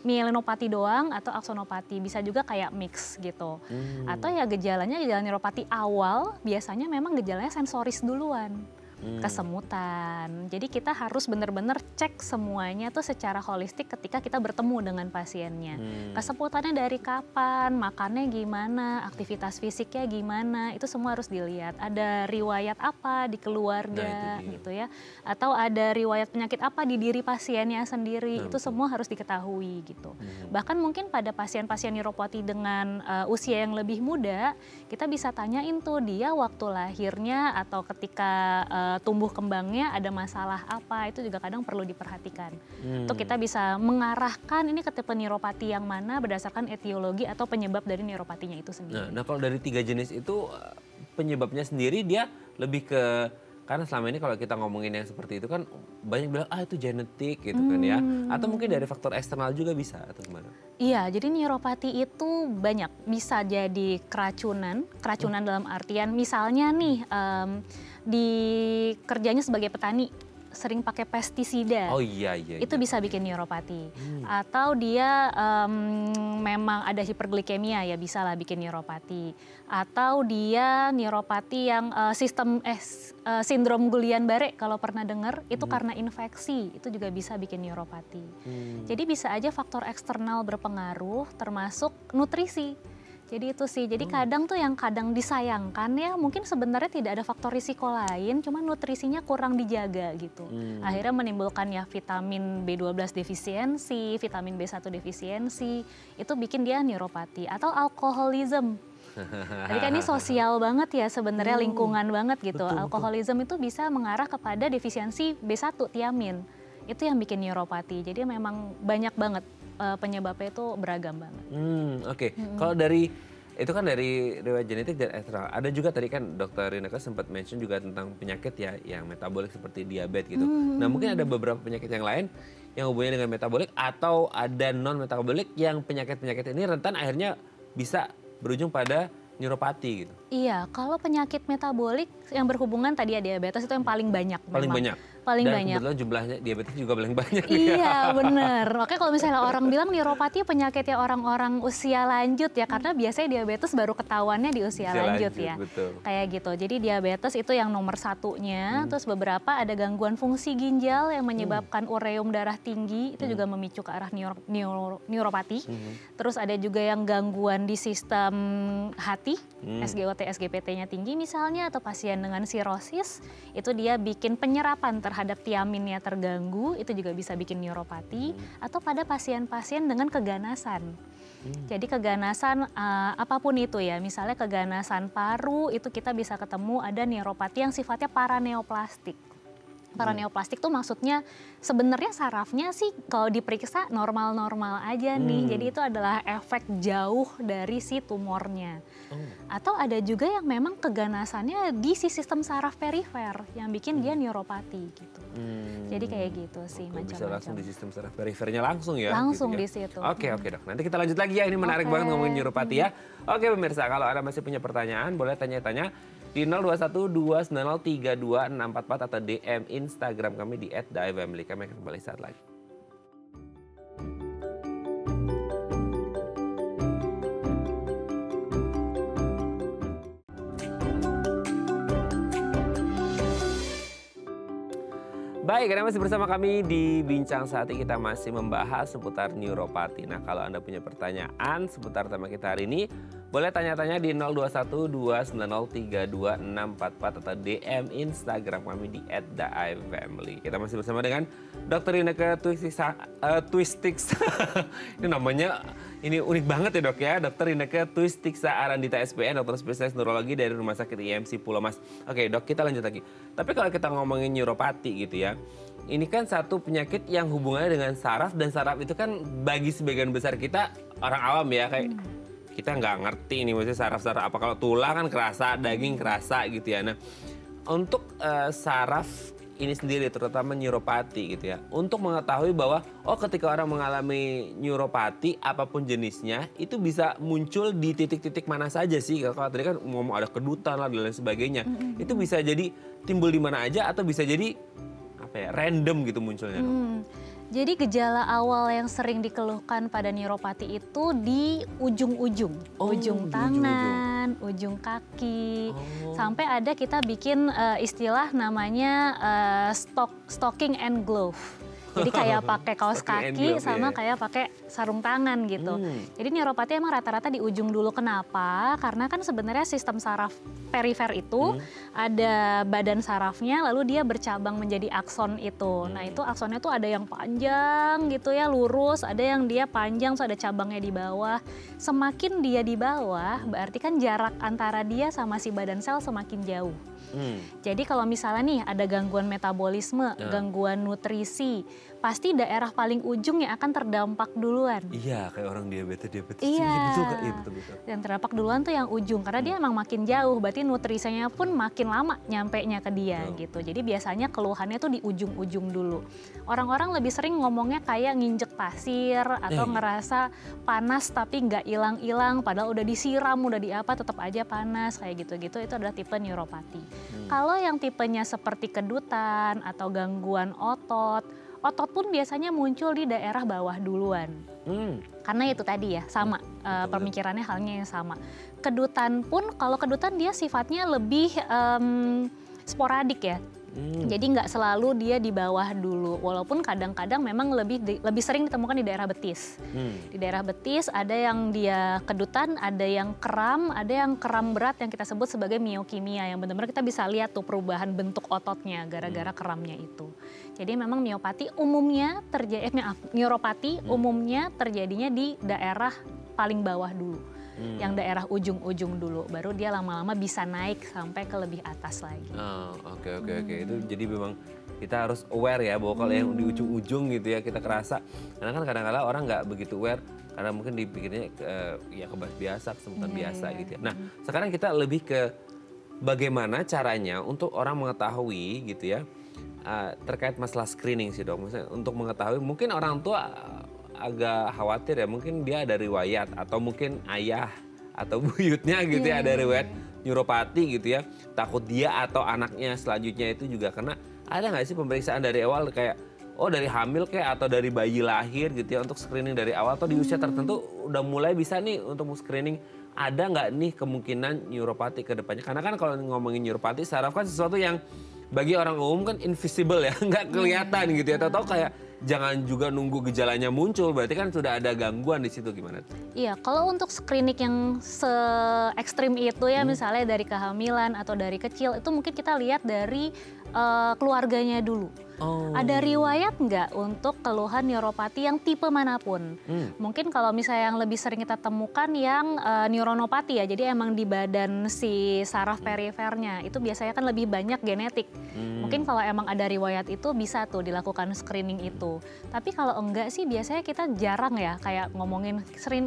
[SPEAKER 2] mielinopati doang atau aksonopati. Bisa juga kayak mix gitu. Hmm. Atau ya gejalanya gejala neuropati awal biasanya memang gejalanya sensoris duluan. Hmm. kesemutan. Jadi kita harus benar-benar cek semuanya tuh secara holistik ketika kita bertemu dengan pasiennya. Hmm. Kesemutannya dari kapan, makannya gimana, aktivitas fisiknya gimana, itu semua harus dilihat. Ada riwayat apa di keluarga nah, gitu ya. Atau ada riwayat penyakit apa di diri pasiennya sendiri, nah, itu betul. semua harus diketahui gitu. Hmm. Bahkan mungkin pada pasien-pasien neuropati dengan uh, usia yang lebih muda, kita bisa tanyain tuh dia waktu lahirnya atau ketika uh, tumbuh kembangnya ada masalah apa itu juga kadang perlu diperhatikan. Hmm. Untuk kita bisa mengarahkan ini ke tipe neuropati yang mana berdasarkan etiologi atau penyebab dari neuropatinya itu sendiri.
[SPEAKER 1] Nah, nah kalau dari tiga jenis itu penyebabnya sendiri dia lebih ke karena selama ini kalau kita ngomongin yang seperti itu kan banyak bilang ah itu genetik gitu hmm. kan ya. Hmm. Atau mungkin dari faktor eksternal juga bisa atau gimana?
[SPEAKER 2] Iya, jadi neuropati itu banyak bisa jadi keracunan, keracunan hmm. dalam artian misalnya nih um, di kerjanya sebagai petani sering pakai pestisida.
[SPEAKER 1] Oh iya iya.
[SPEAKER 2] Itu iya. bisa bikin neuropati. Hmm. Atau dia um, memang ada hiperglikemia ya bisa lah bikin neuropati. Atau dia neuropati yang uh, sistem eh uh, sindrom Guillain-Barré kalau pernah dengar itu hmm. karena infeksi itu juga bisa bikin neuropati. Hmm. Jadi bisa aja faktor eksternal berpengaruh termasuk nutrisi. Jadi itu sih. Jadi hmm. kadang tuh yang kadang disayangkan ya mungkin sebenarnya tidak ada faktor risiko lain, cuma nutrisinya kurang dijaga gitu. Hmm. Akhirnya menimbulkan ya vitamin B12 defisiensi, vitamin B1 defisiensi, itu bikin dia neuropati atau alkoholisme. Jadi kan ini sosial <laughs> banget ya sebenarnya hmm. lingkungan banget gitu. Betul, Alkoholisme itu bisa mengarah kepada defisiensi B1 tiamin. Itu yang bikin neuropati. Jadi memang banyak banget uh, penyebabnya itu beragam banget.
[SPEAKER 1] Hmm, Oke, okay. hmm. kalau dari itu kan dari riwayat genetik dan eksternal. Ada juga tadi kan dokter Rinaka sempat mention juga tentang penyakit ya yang metabolik seperti diabetes gitu. Hmm. Nah mungkin ada beberapa penyakit yang lain yang hubungannya dengan metabolik atau ada non metabolik yang penyakit-penyakit ini rentan akhirnya bisa berujung pada neuropati gitu.
[SPEAKER 2] Iya, kalau penyakit metabolik yang berhubungan tadi ya diabetes itu yang paling banyak.
[SPEAKER 1] Paling memang. banyak
[SPEAKER 2] paling
[SPEAKER 1] Dan
[SPEAKER 2] banyak.
[SPEAKER 1] Dan jumlahnya diabetes juga paling banyak.
[SPEAKER 2] Iya <laughs> benar. Makanya kalau misalnya orang bilang neuropati penyakitnya orang-orang usia lanjut ya karena biasanya diabetes baru ketahuannya di usia, usia lanjut, lanjut ya. Betul. Kayak gitu. Jadi diabetes itu yang nomor satunya. Hmm. Terus beberapa ada gangguan fungsi ginjal yang menyebabkan hmm. ureum darah tinggi itu hmm. juga memicu ke arah neuro, neuro, neuropati. Hmm. Terus ada juga yang gangguan di sistem hati, hmm. SGOT, SGPT-nya tinggi misalnya atau pasien dengan sirosis itu dia bikin penyerapan terhadap terhadap tiaminnya terganggu itu juga bisa bikin neuropati hmm. atau pada pasien-pasien dengan keganasan. Hmm. Jadi keganasan uh, apa pun itu ya, misalnya keganasan paru itu kita bisa ketemu ada neuropati yang sifatnya paraneoplastik. Paraneoplastik tuh maksudnya sebenarnya sarafnya sih kalau diperiksa normal-normal aja nih. Hmm. Jadi itu adalah efek jauh dari si tumornya. Oh. Atau ada juga yang memang keganasannya di si sistem saraf perifer yang bikin hmm. dia neuropati gitu. Hmm. Jadi kayak gitu sih macam-macam.
[SPEAKER 1] Bisa langsung di sistem saraf perifernya langsung ya.
[SPEAKER 2] Langsung
[SPEAKER 1] gitu
[SPEAKER 2] ya? di situ.
[SPEAKER 1] Oke oke dok. Nanti kita lanjut lagi ya. Ini menarik okay. banget ngomongin neuropati ya. Oke pemirsa kalau Anda masih punya pertanyaan boleh tanya-tanya di 0212903244 atau DM Instagram kami di @daifamily. Kami akan kembali saat lagi. Baik, karena masih bersama kami di Bincang Saat ini kita masih membahas seputar neuropati. Nah, kalau Anda punya pertanyaan seputar tema kita hari ini, boleh tanya-tanya di 0212903244 atau DM Instagram kami di @daifamily. Kita masih bersama dengan Dr. Ineke Twistix. Uh, Twistix. <laughs> ini namanya ini unik banget ya dok ya. Dr. Ineke Twistiksa Arandita SPN, dokter spesialis neurologi dari Rumah Sakit IMC Pulau Mas. Oke dok, kita lanjut lagi. Tapi kalau kita ngomongin neuropati gitu ya, ini kan satu penyakit yang hubungannya dengan saraf dan saraf itu kan bagi sebagian besar kita orang awam ya kayak hmm kita nggak ngerti nih maksudnya saraf-saraf apa kalau tulang kan kerasa, daging kerasa gitu ya. Nah, untuk uh, saraf ini sendiri terutama neuropati gitu ya. Untuk mengetahui bahwa oh ketika orang mengalami neuropati apa pun jenisnya itu bisa muncul di titik-titik mana saja sih. Kalau tadi kan ngomong ada kedutan lah dan lain sebagainya. Mm -hmm. Itu bisa jadi timbul di mana aja atau bisa jadi apa ya random gitu munculnya. Mm.
[SPEAKER 2] Jadi gejala awal yang sering dikeluhkan pada neuropati itu di ujung-ujung, oh, ujung tangan, tangan, ujung kaki, oh. sampai ada kita bikin uh, istilah namanya uh, stock, stocking and glove. Jadi kayak <laughs> pakai kaos kaki sama yeah. kayak pakai sarung tangan gitu. Hmm. Jadi neuropati emang rata-rata di ujung dulu. Kenapa? Karena kan sebenarnya sistem saraf perifer itu hmm. ada badan sarafnya lalu dia bercabang menjadi akson itu. Hmm. Nah, itu aksonnya tuh ada yang panjang gitu ya, lurus, ada yang dia panjang, so ada cabangnya di bawah. Semakin dia di bawah, berarti kan jarak antara dia sama si badan sel semakin jauh. Hmm. Jadi kalau misalnya nih ada gangguan metabolisme, ya. gangguan nutrisi, pasti daerah paling ujung yang akan terdampak duluan.
[SPEAKER 1] Iya, kayak orang diabetes diabetes.
[SPEAKER 2] Iya, betul Iya, betul betul. Yang terdampak duluan tuh yang ujung karena hmm. dia emang makin jauh, berarti nutrisinya pun makin lama nyampe nya ke dia gitu. Jadi biasanya keluhannya tuh di ujung-ujung dulu. Orang-orang lebih sering ngomongnya kayak nginjek pasir atau eh. ngerasa panas tapi nggak hilang-hilang padahal udah disiram, udah di apa tetap aja panas kayak gitu-gitu. Itu adalah tipe neuropati. Hmm. Kalau yang tipenya seperti kedutan atau gangguan otot, otot pun biasanya muncul di daerah bawah duluan. Hmm. Karena itu tadi ya sama uh, pemikirannya halnya yang sama. Kedutan pun kalau kedutan dia sifatnya lebih um, sporadik ya. Hmm. Jadi nggak selalu dia di bawah dulu, walaupun kadang-kadang memang lebih di, lebih sering ditemukan di daerah betis. Hmm. Di daerah betis ada yang dia kedutan, ada yang kram, ada yang kram berat yang kita sebut sebagai miokimia yang benar-benar kita bisa lihat tuh perubahan bentuk ototnya gara-gara hmm. keramnya itu. Jadi memang miopati umumnya terjadi, eh, neuropati hmm. umumnya terjadinya di daerah paling bawah dulu hmm. yang daerah ujung-ujung dulu, baru dia lama-lama bisa naik sampai ke lebih atas lagi.
[SPEAKER 1] Oh, oke oke oke. Itu hmm. jadi memang kita harus aware ya bahwa kalau yang di hmm. ujung-ujung gitu ya kita kerasa. Karena kan kadang-kadang orang nggak begitu aware karena mungkin dipikirnya uh, ya kebas biasa, kesempatan yeah, biasa yeah. gitu ya. Nah, sekarang kita lebih ke bagaimana caranya untuk orang mengetahui gitu ya uh, terkait masalah screening sih dok. Maksudnya untuk mengetahui mungkin orang tua agak khawatir ya mungkin dia ada riwayat atau mungkin ayah atau <laughs> buyutnya gitu yeah, ya ada iya, riwayat yeah. neuropati gitu ya. Takut dia atau anaknya selanjutnya itu juga karena ada nggak sih pemeriksaan dari awal kayak oh dari hamil kayak atau dari bayi lahir gitu ya untuk screening dari awal atau di usia tertentu udah mulai bisa nih untuk screening ada nggak nih kemungkinan neuropati ke depannya? Karena kan kalau ngomongin neuropati saraf kan sesuatu yang bagi orang umum kan invisible ya <laughs> nggak kelihatan gitu ya. Atau kayak jangan juga nunggu gejalanya muncul berarti kan sudah ada gangguan di situ gimana?
[SPEAKER 2] Iya kalau untuk screening yang se ekstrim itu ya hmm. misalnya dari kehamilan atau dari kecil itu mungkin kita lihat dari uh, keluarganya dulu. Oh. Ada riwayat nggak untuk keluhan neuropati yang tipe mana pun? Hmm. Mungkin kalau misalnya yang lebih sering kita temukan yang uh, neuronopati ya, jadi emang di badan si saraf perifernya itu biasanya kan lebih banyak genetik. Hmm. Mungkin kalau emang ada riwayat itu bisa tuh dilakukan screening itu. Tapi kalau enggak sih biasanya kita jarang ya kayak ngomongin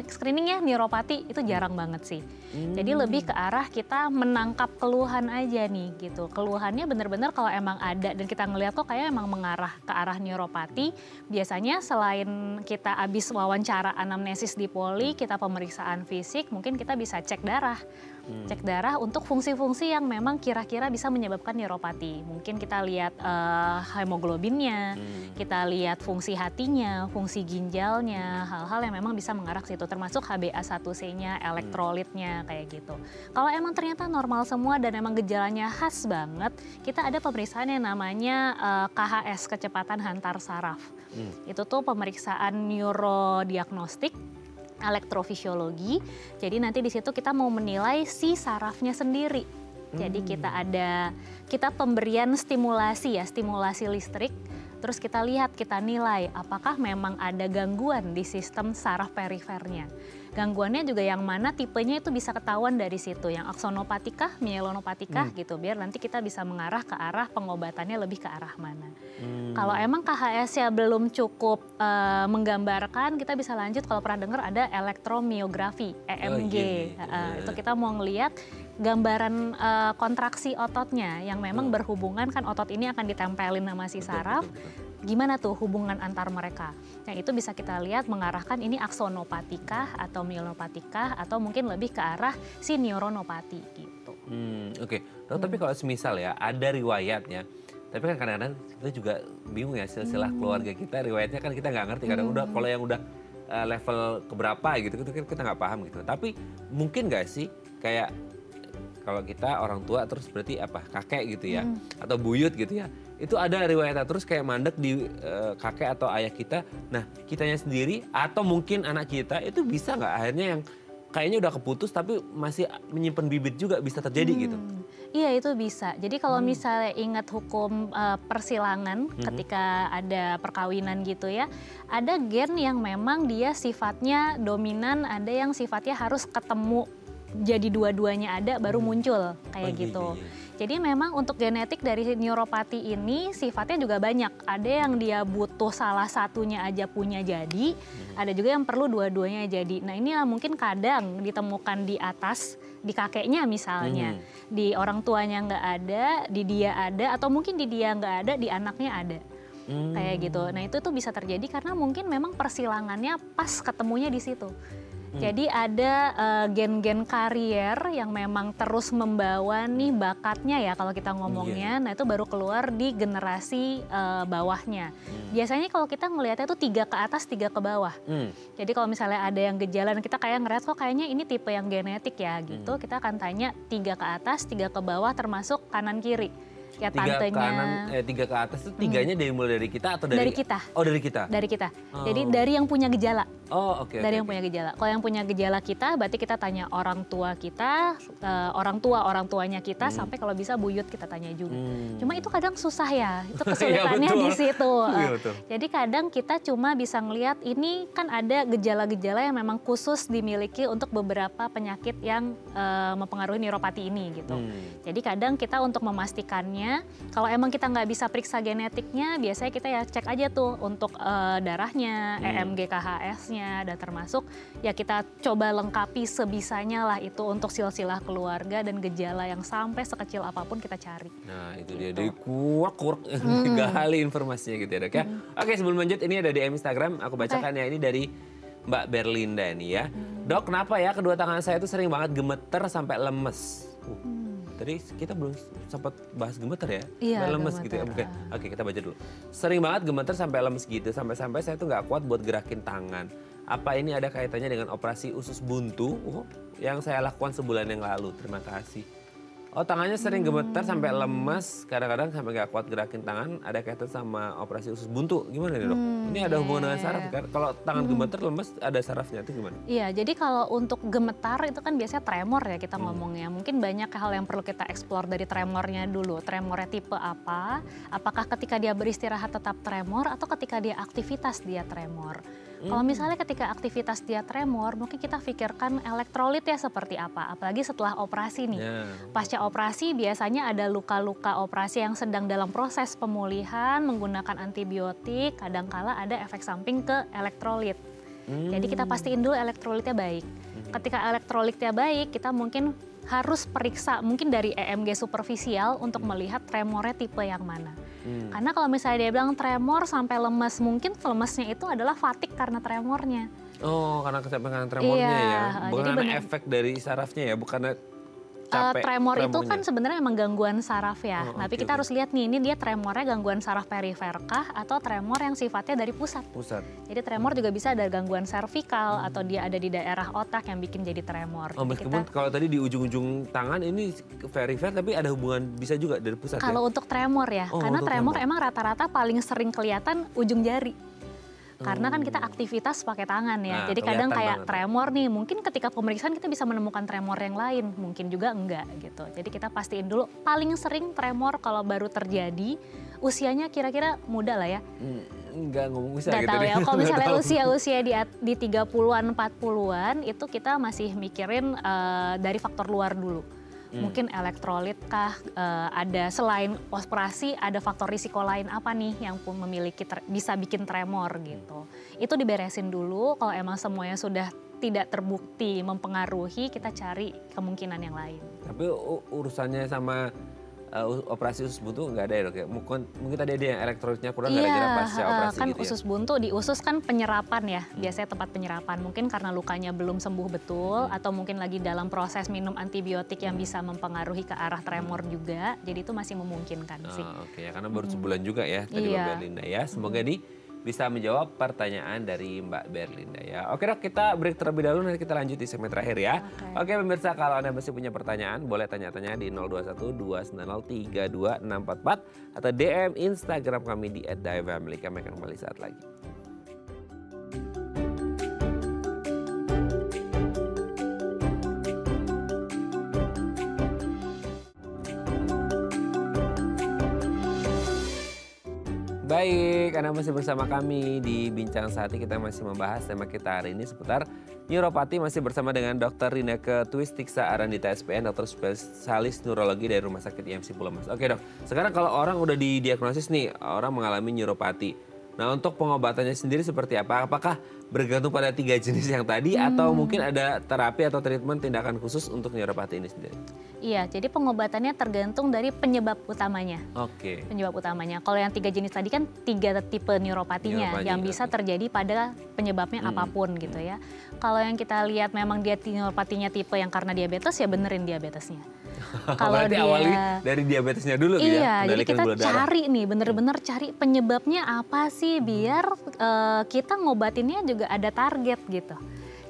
[SPEAKER 2] screening ya neuropati itu jarang banget sih. Hmm. Jadi lebih ke arah kita menangkap keluhan aja nih gitu. Keluhannya bener-bener kalau emang ada dan kita ngeliat kok kayak emang memang mengarah ke arah neuropati, biasanya selain kita habis wawancara anamnesis di poli, kita pemeriksaan fisik, mungkin kita bisa cek darah hmm. cek darah untuk fungsi-fungsi yang memang kira-kira bisa menyebabkan neuropati. Mungkin kita lihat uh, hemoglobinnya, hmm. kita lihat fungsi hatinya, fungsi ginjalnya, hal-hal yang memang bisa mengarah ke situ, termasuk HbA1c-nya, elektrolitnya, kayak gitu. Kalau emang ternyata normal semua dan emang gejalanya khas banget, kita ada pemeriksaan yang namanya uh, eh, KHS, kecepatan hantar saraf. Hmm. Itu tuh pemeriksaan neurodiagnostik elektrofisiologi. Jadi nanti di situ kita mau menilai si sarafnya sendiri. Jadi hmm. kita ada kita pemberian stimulasi ya, stimulasi listrik. Terus kita lihat, kita nilai apakah memang ada gangguan di sistem saraf perifernya. Gangguannya juga yang mana tipenya itu bisa ketahuan dari situ, yang aksonopatikah, mielonopatikah hmm. gitu, biar nanti kita bisa mengarah ke arah pengobatannya lebih ke arah mana. Hmm. Kalau emang KHS ya belum cukup uh, menggambarkan, kita bisa lanjut kalau pernah dengar ada elektromiografi, EMG. Oh, iya, iya. Uh, itu kita mau ngelihat gambaran uh, kontraksi ototnya yang memang berhubungan kan otot ini akan ditempelin sama si saraf gimana tuh hubungan antar mereka. Yang itu bisa kita lihat mengarahkan ini aksonopatikah atau mielopatikah atau mungkin lebih ke arah si neuronopati gitu.
[SPEAKER 1] Hmm, Oke, okay. hmm. tapi kalau semisal ya ada riwayatnya, tapi kan kadang-kadang kita juga bingung ya silsilah hmm. keluarga kita riwayatnya kan kita nggak ngerti kadang hmm. udah kalau yang udah uh, level keberapa gitu itu kita nggak paham gitu. Tapi mungkin nggak sih kayak kalau kita orang tua terus berarti apa kakek gitu ya hmm. atau buyut gitu ya itu ada riwayatnya terus kayak mandek di uh, kakek atau ayah kita nah kitanya sendiri atau mungkin anak kita itu bisa nggak akhirnya yang kayaknya udah keputus tapi masih menyimpan bibit juga bisa terjadi gitu. hmm. gitu.
[SPEAKER 2] Iya itu bisa. Jadi kalau hmm. misalnya ingat hukum uh, persilangan hmm. ketika ada perkawinan gitu ya, ada gen yang memang dia sifatnya dominan, ada yang sifatnya harus ketemu jadi dua-duanya ada baru hmm. muncul kayak oh, gitu. Iya, iya. Jadi memang untuk genetik dari neuropati ini sifatnya juga banyak. Ada yang dia butuh salah satunya aja punya jadi, hmm. ada juga yang perlu dua-duanya jadi. Nah ini mungkin kadang ditemukan di atas, di kakeknya misalnya, hmm. di orang tuanya nggak ada, di dia ada, atau mungkin di dia nggak ada, di anaknya ada. Hmm. Kayak gitu. Nah itu tuh bisa terjadi karena mungkin memang persilangannya pas ketemunya di situ. Hmm. Jadi ada uh, gen-gen karier yang memang terus membawa nih bakatnya ya kalau kita ngomongnya. Yeah. Nah itu baru keluar di generasi uh, bawahnya. Hmm. Biasanya kalau kita ngelihatnya itu tiga ke atas, tiga ke bawah. Hmm. Jadi kalau misalnya ada yang gejala kita kayak ngeliat kok kayaknya ini tipe yang genetik ya gitu, hmm. kita akan tanya tiga ke atas, tiga ke bawah termasuk kanan kiri ya tiga tantenya. Ke kanan,
[SPEAKER 1] eh, tiga ke atas itu tiganya hmm. dari mulai dari kita atau dari
[SPEAKER 2] dari kita?
[SPEAKER 1] Oh dari kita.
[SPEAKER 2] Dari kita. Oh. Jadi dari yang punya gejala.
[SPEAKER 1] Oh oke. Okay,
[SPEAKER 2] dari
[SPEAKER 1] okay,
[SPEAKER 2] yang punya gejala. Kalau yang punya gejala kita, berarti kita tanya orang tua kita, uh, orang tua orang tuanya kita, hmm. sampai kalau bisa buyut kita tanya juga. Hmm. Cuma itu kadang susah ya. Itu <laughs> iya, kesulitannya ya, di situ. Uh, jadi kadang kita cuma bisa ngelihat ini kan ada gejala-gejala yang memang khusus dimiliki untuk beberapa penyakit yang uh, mempengaruhi neuropati ini gitu. Hmm. Jadi kadang kita untuk memastikannya kalau emang kita nggak bisa periksa genetiknya, biasanya kita ya cek aja tuh untuk uh, darahnya, hmm. EMG KHS-nya, dan termasuk ya kita coba lengkapi sebisanya lah itu untuk silsilah keluarga dan gejala yang sampai sekecil apa pun kita cari.
[SPEAKER 1] Nah itu gitu. dia, dari kuak kuak hmm. gali informasinya gitu ya dok ya. Hmm. Oke sebelum lanjut ini ada di Instagram, aku bacakan okay. ya ini dari Mbak Berlinda ini ya. Hmm. Dok kenapa ya kedua tangan saya itu sering banget gemeter sampai lemes? Uh. Hmm Tadi kita belum sempat bahas gemeter ya?
[SPEAKER 2] Iya,
[SPEAKER 1] lemes gemeter. gitu ya. Oke, oke kita baca dulu. Sering banget gemeter sampai lemes gitu, sampai-sampai saya tuh nggak kuat buat gerakin tangan. Apa ini ada kaitannya dengan operasi usus buntu oh, yang saya lakukan sebulan yang lalu? Terima kasih. Oh tangannya sering gemetar sampai lemas, kadang-kadang sampai nggak kuat gerakin tangan. Ada kaitan sama operasi usus buntu, gimana nih dok? Hmm, Ini ada yeah. hubungan dengan iya, saraf iya. kan? Kalau tangan hmm. gemetar lemas, ada sarafnya itu gimana?
[SPEAKER 2] Iya, jadi kalau untuk gemetar itu kan biasanya tremor ya kita hmm. ngomongnya. Mungkin banyak hal yang perlu kita eksplor dari tremornya dulu. Tremornya tipe apa? Apakah ketika dia beristirahat tetap tremor atau ketika dia aktivitas dia tremor? Kalau hmm. misalnya ketika aktivitas dia tremor, mungkin kita pikirkan elektrolit ya seperti apa. Apalagi setelah operasi nih. Yeah. Pasca operasi biasanya ada luka-luka operasi yang sedang dalam proses pemulihan menggunakan antibiotik. Kadangkala ada efek samping ke elektrolit. Hmm. Jadi kita pastiin dulu elektrolitnya baik. Hmm. Ketika elektrolitnya baik, kita mungkin harus periksa mungkin dari EMG superficial untuk hmm. melihat tremornya tipe yang mana. Hmm. Karena kalau misalnya dia bilang tremor sampai lemes, mungkin lemesnya itu adalah fatik karena tremornya.
[SPEAKER 1] Oh, karena kesampaian tremornya iya, ya. Bukan karena efek dari sarafnya ya, bukan
[SPEAKER 2] uh, tremor tremornya. itu kan sebenarnya memang gangguan saraf ya. Oh, Tapi okay, kita okay. harus lihat nih, ini dia tremornya gangguan saraf perifer kah atau tremor yang sifatnya dari pusat.
[SPEAKER 1] Pusat.
[SPEAKER 2] Jadi tremor juga bisa ada gangguan servikal hmm. atau dia ada di daerah otak yang bikin jadi tremor.
[SPEAKER 1] Oh, meskipun kita, kalau tadi di ujung-ujung tangan ini perifer tapi ada hubungan bisa juga dari pusat.
[SPEAKER 2] Kalau ya? untuk tremor ya, oh, karena tremor, tremor emang rata-rata paling sering kelihatan ujung jari. Karena kan kita aktivitas pakai tangan ya. Nah, Jadi kadang kayak banget. tremor nih, mungkin ketika pemeriksaan kita bisa menemukan tremor yang lain, mungkin juga enggak gitu. Jadi kita pastiin dulu paling sering tremor kalau baru terjadi usianya kira-kira muda lah ya.
[SPEAKER 1] Hmm, enggak ngomong usia
[SPEAKER 2] gitu tahu ya. Kalau misalnya usia-usia di di 30-an 40-an itu kita masih mikirin uh, dari faktor luar dulu Hmm. Mungkin elektrolit kah uh, ada selain operasi ada faktor risiko lain apa nih yang pun memiliki bisa bikin tremor gitu. Itu diberesin dulu kalau emang semuanya sudah tidak terbukti mempengaruhi kita cari kemungkinan yang lain.
[SPEAKER 1] Tapi urusannya sama uh, operasi usus buntu nggak ada ya dok ya? Mungkin, mungkin tadi ada yang elektrolitnya kurang
[SPEAKER 2] iya,
[SPEAKER 1] gara-gara pasca operasi
[SPEAKER 2] kan
[SPEAKER 1] gitu
[SPEAKER 2] ya? usus buntu di usus kan penyerapan ya, hmm. biasanya tempat penyerapan. Mungkin karena lukanya belum sembuh betul hmm. atau mungkin lagi dalam proses minum antibiotik yang bisa mempengaruhi ke arah tremor hmm. juga. Jadi itu masih memungkinkan oh, sih.
[SPEAKER 1] Oke okay. ya, karena baru hmm. sebulan juga ya tadi iya. Mbak Linda ya. Semoga hmm. di bisa menjawab pertanyaan dari Mbak Berlinda ya. Oke dok, kita break terlebih dahulu nanti kita lanjut di segmen terakhir ya. Oke, Oke pemirsa kalau Anda masih punya pertanyaan boleh tanya-tanya di 021 290 32644 atau DM Instagram kami di @diamfamily. Kami akan kembali saat lagi. Baik, Anda masih bersama kami di Bincang Saat ini kita masih membahas tema kita hari ini seputar neuropati masih bersama dengan Dr. Rineke Twistiksa Arandita SPN, dokter spesialis neurologi dari Rumah Sakit IMC Pulau Mas. Oke dok, sekarang kalau orang udah didiagnosis nih, orang mengalami neuropati. Nah untuk pengobatannya sendiri seperti apa? Apakah bergantung pada tiga jenis yang tadi hmm. atau mungkin ada terapi atau treatment tindakan khusus untuk neuropati ini sendiri?
[SPEAKER 2] Iya, jadi pengobatannya tergantung dari penyebab utamanya.
[SPEAKER 1] Oke. Okay.
[SPEAKER 2] Penyebab utamanya. Kalau yang tiga jenis tadi kan tiga tipe neuropatinya Neuropati, yang bisa terjadi pada penyebabnya hmm. apa pun gitu ya. Kalau yang kita lihat memang dia neuropatinya tipe yang karena diabetes ya benerin diabetesnya. <laughs>
[SPEAKER 1] Kalau dia awali dari diabetesnya dulu
[SPEAKER 2] gitu ya, iya, ya. jadi kita cari nih bener-bener cari penyebabnya apa sih biar uh, kita ngobatinnya juga juga ada target gitu.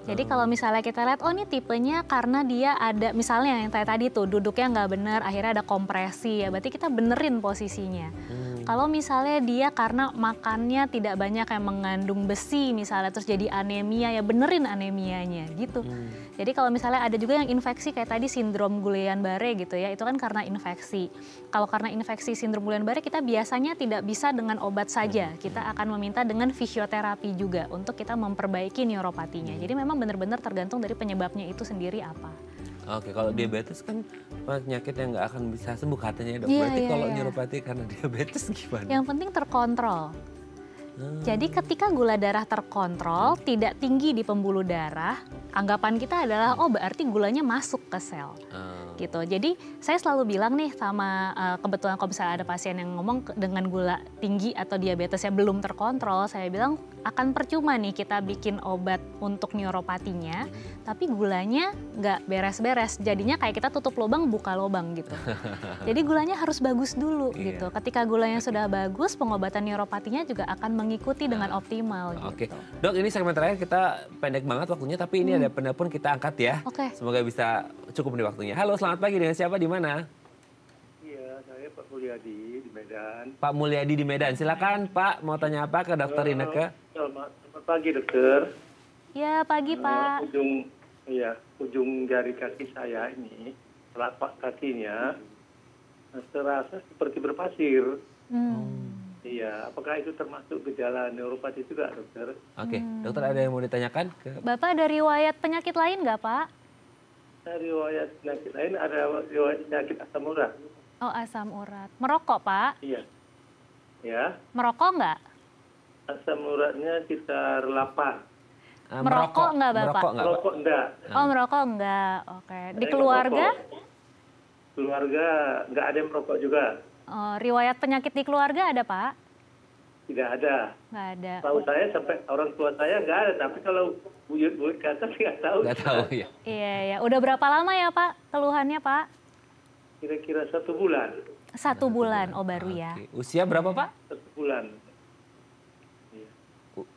[SPEAKER 2] Jadi kalau misalnya kita lihat, oh ini tipenya karena dia ada, misalnya yang tadi tuh duduknya nggak benar, akhirnya ada kompresi ya, berarti kita benerin posisinya. Hmm. Kalau misalnya dia karena makannya tidak banyak yang mengandung besi misalnya, terus jadi anemia ya benerin anemianya gitu. Hmm. Jadi kalau misalnya ada juga yang infeksi kayak tadi sindrom Guillain-Barré gitu ya, itu kan karena infeksi. Kalau karena infeksi sindrom Guillain-Barré kita biasanya tidak bisa dengan obat saja. Kita akan meminta dengan fisioterapi juga untuk kita memperbaiki neuropatinya. Jadi memang benar-benar tergantung dari penyebabnya itu sendiri apa.
[SPEAKER 1] Oke, kalau diabetes kan penyakit yang nggak akan bisa sembuh katanya dok. Yeah, Berarti yeah, kalau yeah. neuropati karena <laughs> diabetes gimana?
[SPEAKER 2] Yang penting terkontrol. Jadi ketika gula darah terkontrol, tidak tinggi di pembuluh darah, anggapan kita adalah oh berarti gulanya masuk ke sel. Uh. Gitu. Jadi saya selalu bilang nih sama uh, kebetulan kalau misalnya ada pasien yang ngomong dengan gula tinggi atau diabetesnya belum terkontrol, saya bilang akan percuma nih kita bikin obat untuk neuropatinya, tapi gulanya nggak beres-beres. Jadinya kayak kita tutup lubang buka lubang gitu. <laughs> Jadi gulanya harus bagus dulu iya. gitu. Ketika gulanya sudah bagus, pengobatan neuropatinya juga akan mengikuti dengan optimal.
[SPEAKER 1] Oke, gitu. dok ini segmen terakhir kita pendek banget waktunya, tapi ini hmm. ada penelpon kita angkat ya.
[SPEAKER 2] Oke. Okay.
[SPEAKER 1] Semoga bisa cukup di waktunya. Halo, selamat pagi dengan siapa di mana?
[SPEAKER 3] Mulyadi di Medan.
[SPEAKER 1] Pak Mulyadi di Medan, silakan Pak mau tanya apa ke Dokter uh, Ineke?
[SPEAKER 3] Selamat, selamat pagi dokter.
[SPEAKER 2] Ya pagi uh, Pak.
[SPEAKER 3] Ujung, ya ujung jari kaki saya ini telapak kakinya terasa seperti berpasir. Hmm. Iya, apakah itu termasuk gejala neuropati juga, dokter?
[SPEAKER 1] Oke, hmm. dokter ada yang mau ditanyakan? Ke...
[SPEAKER 2] Bapak ada riwayat penyakit lain nggak, Pak?
[SPEAKER 3] Ada riwayat penyakit lain, ada riwayat penyakit asam urat.
[SPEAKER 2] Oh asam urat. Merokok Pak?
[SPEAKER 3] Iya. Ya.
[SPEAKER 2] Merokok nggak?
[SPEAKER 3] Asam uratnya sekitar 8.
[SPEAKER 2] Uh, merokok nggak Bapak?
[SPEAKER 3] Merokok, enggak, merokok enggak.
[SPEAKER 2] Oh merokok enggak, oke. Di keluarga?
[SPEAKER 3] Keluarga nggak ada yang merokok juga.
[SPEAKER 2] Oh, riwayat penyakit di keluarga ada Pak?
[SPEAKER 3] Tidak ada.
[SPEAKER 2] Nggak ada.
[SPEAKER 3] Tahu saya sampai orang tua saya nggak ada, tapi kalau buyut-buyut ke atas nggak tahu.
[SPEAKER 1] Nggak tahu ya.
[SPEAKER 2] iya, ya. Udah berapa lama ya Pak keluhannya Pak?
[SPEAKER 3] Kira-kira satu bulan.
[SPEAKER 2] Satu bulan, oh baru ya.
[SPEAKER 1] Usia berapa Pak?
[SPEAKER 3] Satu bulan.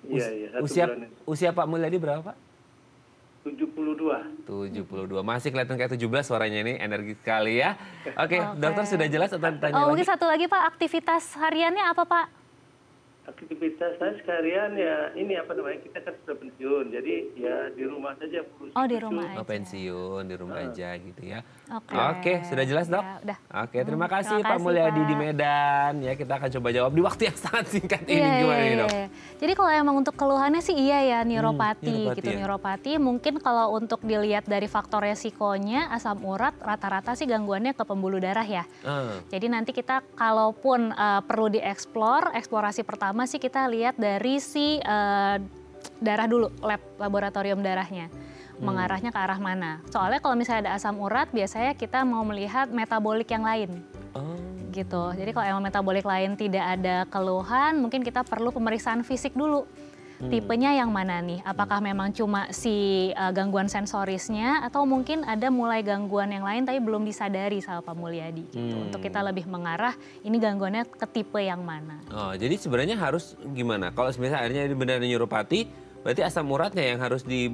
[SPEAKER 1] Iya, iya, iya usia, bulan usia Pak Mulyadi berapa Pak?
[SPEAKER 3] 72.
[SPEAKER 1] 72. Masih kelihatan kayak 17 suaranya ini, energi sekali ya. Oke, okay, okay. dokter sudah jelas atau tanya
[SPEAKER 2] oh,
[SPEAKER 1] lagi?
[SPEAKER 2] Mungkin satu lagi Pak, aktivitas hariannya apa Pak?
[SPEAKER 3] Aktivitas saya sekalian ya ini apa namanya kita kan sudah pensiun jadi ya di rumah saja
[SPEAKER 2] oh di rumah aja.
[SPEAKER 1] oh pensiun di rumah uh. aja gitu ya oke okay. okay, sudah jelas dok ya, udah. oke terima hmm, kasih terima Pak Mulyadi di Medan ya kita akan coba jawab di waktu yang <laughs> sangat singkat yeah, ini gimana yeah, nih dok yeah.
[SPEAKER 2] jadi kalau emang untuk keluhannya sih iya ya neuropati, hmm, gitu ya. neuropati mungkin kalau untuk dilihat dari faktor resikonya asam urat rata-rata sih gangguannya ke pembuluh darah ya uh. jadi nanti kita kalaupun uh, perlu dieksplor eksplorasi pertama pertama sih kita lihat dari si uh, darah dulu, lab laboratorium darahnya. Hmm. Mengarahnya ke arah mana. Soalnya kalau misalnya ada asam urat, biasanya kita mau melihat metabolik yang lain. Oh. Gitu. Jadi kalau emang metabolik lain tidak ada keluhan, mungkin kita perlu pemeriksaan fisik dulu hmm. tipenya yang mana nih? Apakah memang cuma si uh, gangguan sensorisnya atau mungkin ada mulai gangguan yang lain tapi belum disadari sama Pak Mulyadi gitu. Hmm. Untuk kita lebih mengarah ini gangguannya ke tipe yang mana.
[SPEAKER 1] Oh, jadi sebenarnya harus gimana? Kalau misalnya ini benar neuropati, berarti asam uratnya yang harus di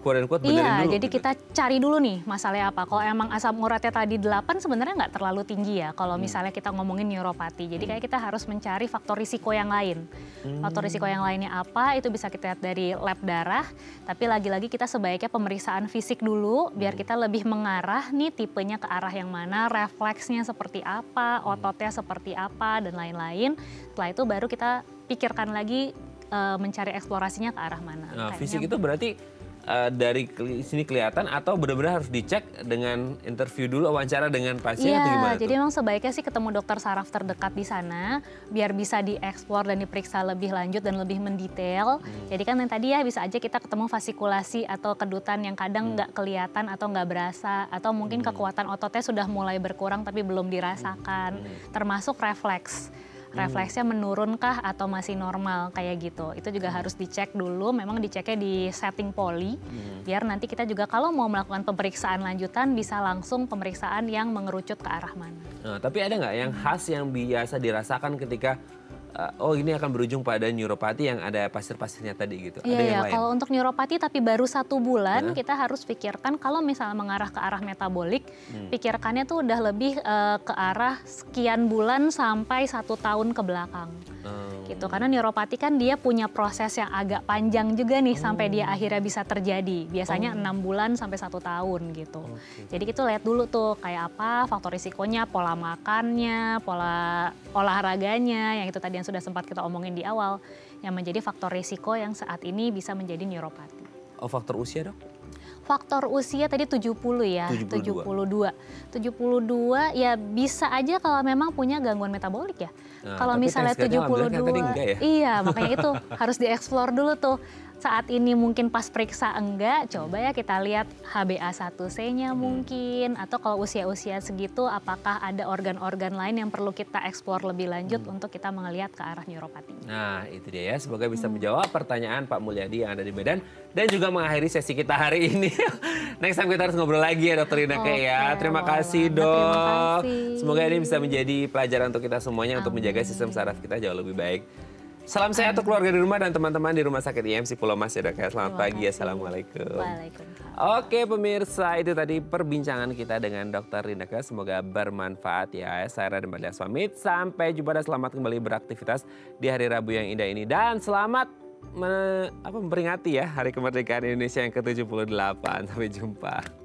[SPEAKER 1] quote unquote
[SPEAKER 2] iya,
[SPEAKER 1] dulu.
[SPEAKER 2] jadi gitu. kita cari dulu nih masalahnya apa. Kalau emang asam uratnya tadi 8 sebenarnya nggak terlalu tinggi ya kalau hmm. misalnya kita ngomongin neuropati. Jadi kayak kita harus mencari faktor risiko yang lain. Hmm. Faktor risiko yang lainnya apa itu bisa kita lihat dari lab darah. Tapi lagi-lagi kita sebaiknya pemeriksaan fisik dulu biar hmm. kita lebih mengarah nih tipenya ke arah yang mana, refleksnya seperti apa, hmm. ototnya seperti apa dan lain-lain. Setelah itu baru kita pikirkan lagi uh, mencari eksplorasinya ke arah mana.
[SPEAKER 1] Nah, fisik itu berarti uh, dari sini kelihatan atau benar-benar harus dicek dengan interview dulu wawancara dengan pasien
[SPEAKER 2] ya,
[SPEAKER 1] atau gimana?
[SPEAKER 2] jadi memang sebaiknya sih ketemu dokter saraf terdekat di sana biar bisa dieksplor dan diperiksa lebih lanjut dan lebih mendetail. Hmm. Jadi kan yang tadi ya bisa aja kita ketemu fasikulasi atau kedutan yang kadang hmm. nggak hmm. kelihatan atau nggak berasa atau mungkin hmm. kekuatan ototnya sudah mulai berkurang tapi belum dirasakan, hmm. termasuk refleks refleksnya menurunkah atau masih normal kayak gitu. Itu juga harus dicek dulu, memang diceknya di setting poli, hmm. biar nanti kita juga kalau mau melakukan pemeriksaan lanjutan bisa langsung pemeriksaan yang mengerucut ke arah mana.
[SPEAKER 1] Nah, tapi ada nggak yang khas yang biasa dirasakan ketika uh, oh ini akan berujung pada neuropati yang ada pasir-pasirnya tadi gitu.
[SPEAKER 2] Iya, ada iya. kalau untuk neuropati tapi baru satu bulan, nah. kita harus pikirkan kalau misalnya mengarah ke arah metabolik, hmm. pikirkannya tuh udah lebih uh, ke arah sekian bulan sampai satu tahun ke belakang. Hmm gitu karena neuropati kan dia punya proses yang agak panjang juga nih oh. sampai dia akhirnya bisa terjadi biasanya oh. enam oh. bulan sampai satu tahun gitu okay. jadi kita lihat dulu tuh kayak apa faktor risikonya pola makannya pola olahraganya yang itu tadi yang sudah sempat kita omongin di awal yang menjadi faktor risiko yang saat ini bisa menjadi neuropati
[SPEAKER 1] oh faktor usia dok
[SPEAKER 2] faktor usia tadi 70 ya, 72. 72. 72 ya bisa aja kalau memang punya gangguan metabolik ya. Nah, kalau misalnya 72 ya? Iya, makanya itu <laughs> harus dieksplor dulu tuh saat ini mungkin pas periksa enggak, coba ya kita lihat HbA1c-nya hmm. mungkin atau kalau usia-usia segitu apakah ada organ-organ lain yang perlu kita eksplor lebih lanjut hmm. untuk kita melihat ke arah neuropati.
[SPEAKER 1] Nah, itu dia ya. Semoga bisa hmm. menjawab pertanyaan Pak Mulyadi yang ada di Medan dan juga mengakhiri sesi kita hari ini. <laughs> Next time kita harus ngobrol lagi ya Dokter Rina okay, ya. Terima kasih, Dok. Terima kasih. Semoga ini bisa menjadi pelajaran untuk kita semuanya Amin. untuk menjaga sistem saraf kita jauh lebih baik. Salam sehat untuk keluarga di rumah dan teman-teman di Rumah Sakit IMC Pulau Mas ya dok ya. Selamat Terima pagi, Assalamualaikum. Waalaikumsalam. Oke pemirsa, itu tadi perbincangan kita dengan Dr. Rindaka. Semoga bermanfaat ya. Saya Raden Badlias pamit. Sampai jumpa dan selamat kembali beraktivitas di hari Rabu yang indah ini. Dan selamat me, apa, memperingati ya Hari Kemerdekaan Indonesia yang ke-78. Sampai jumpa.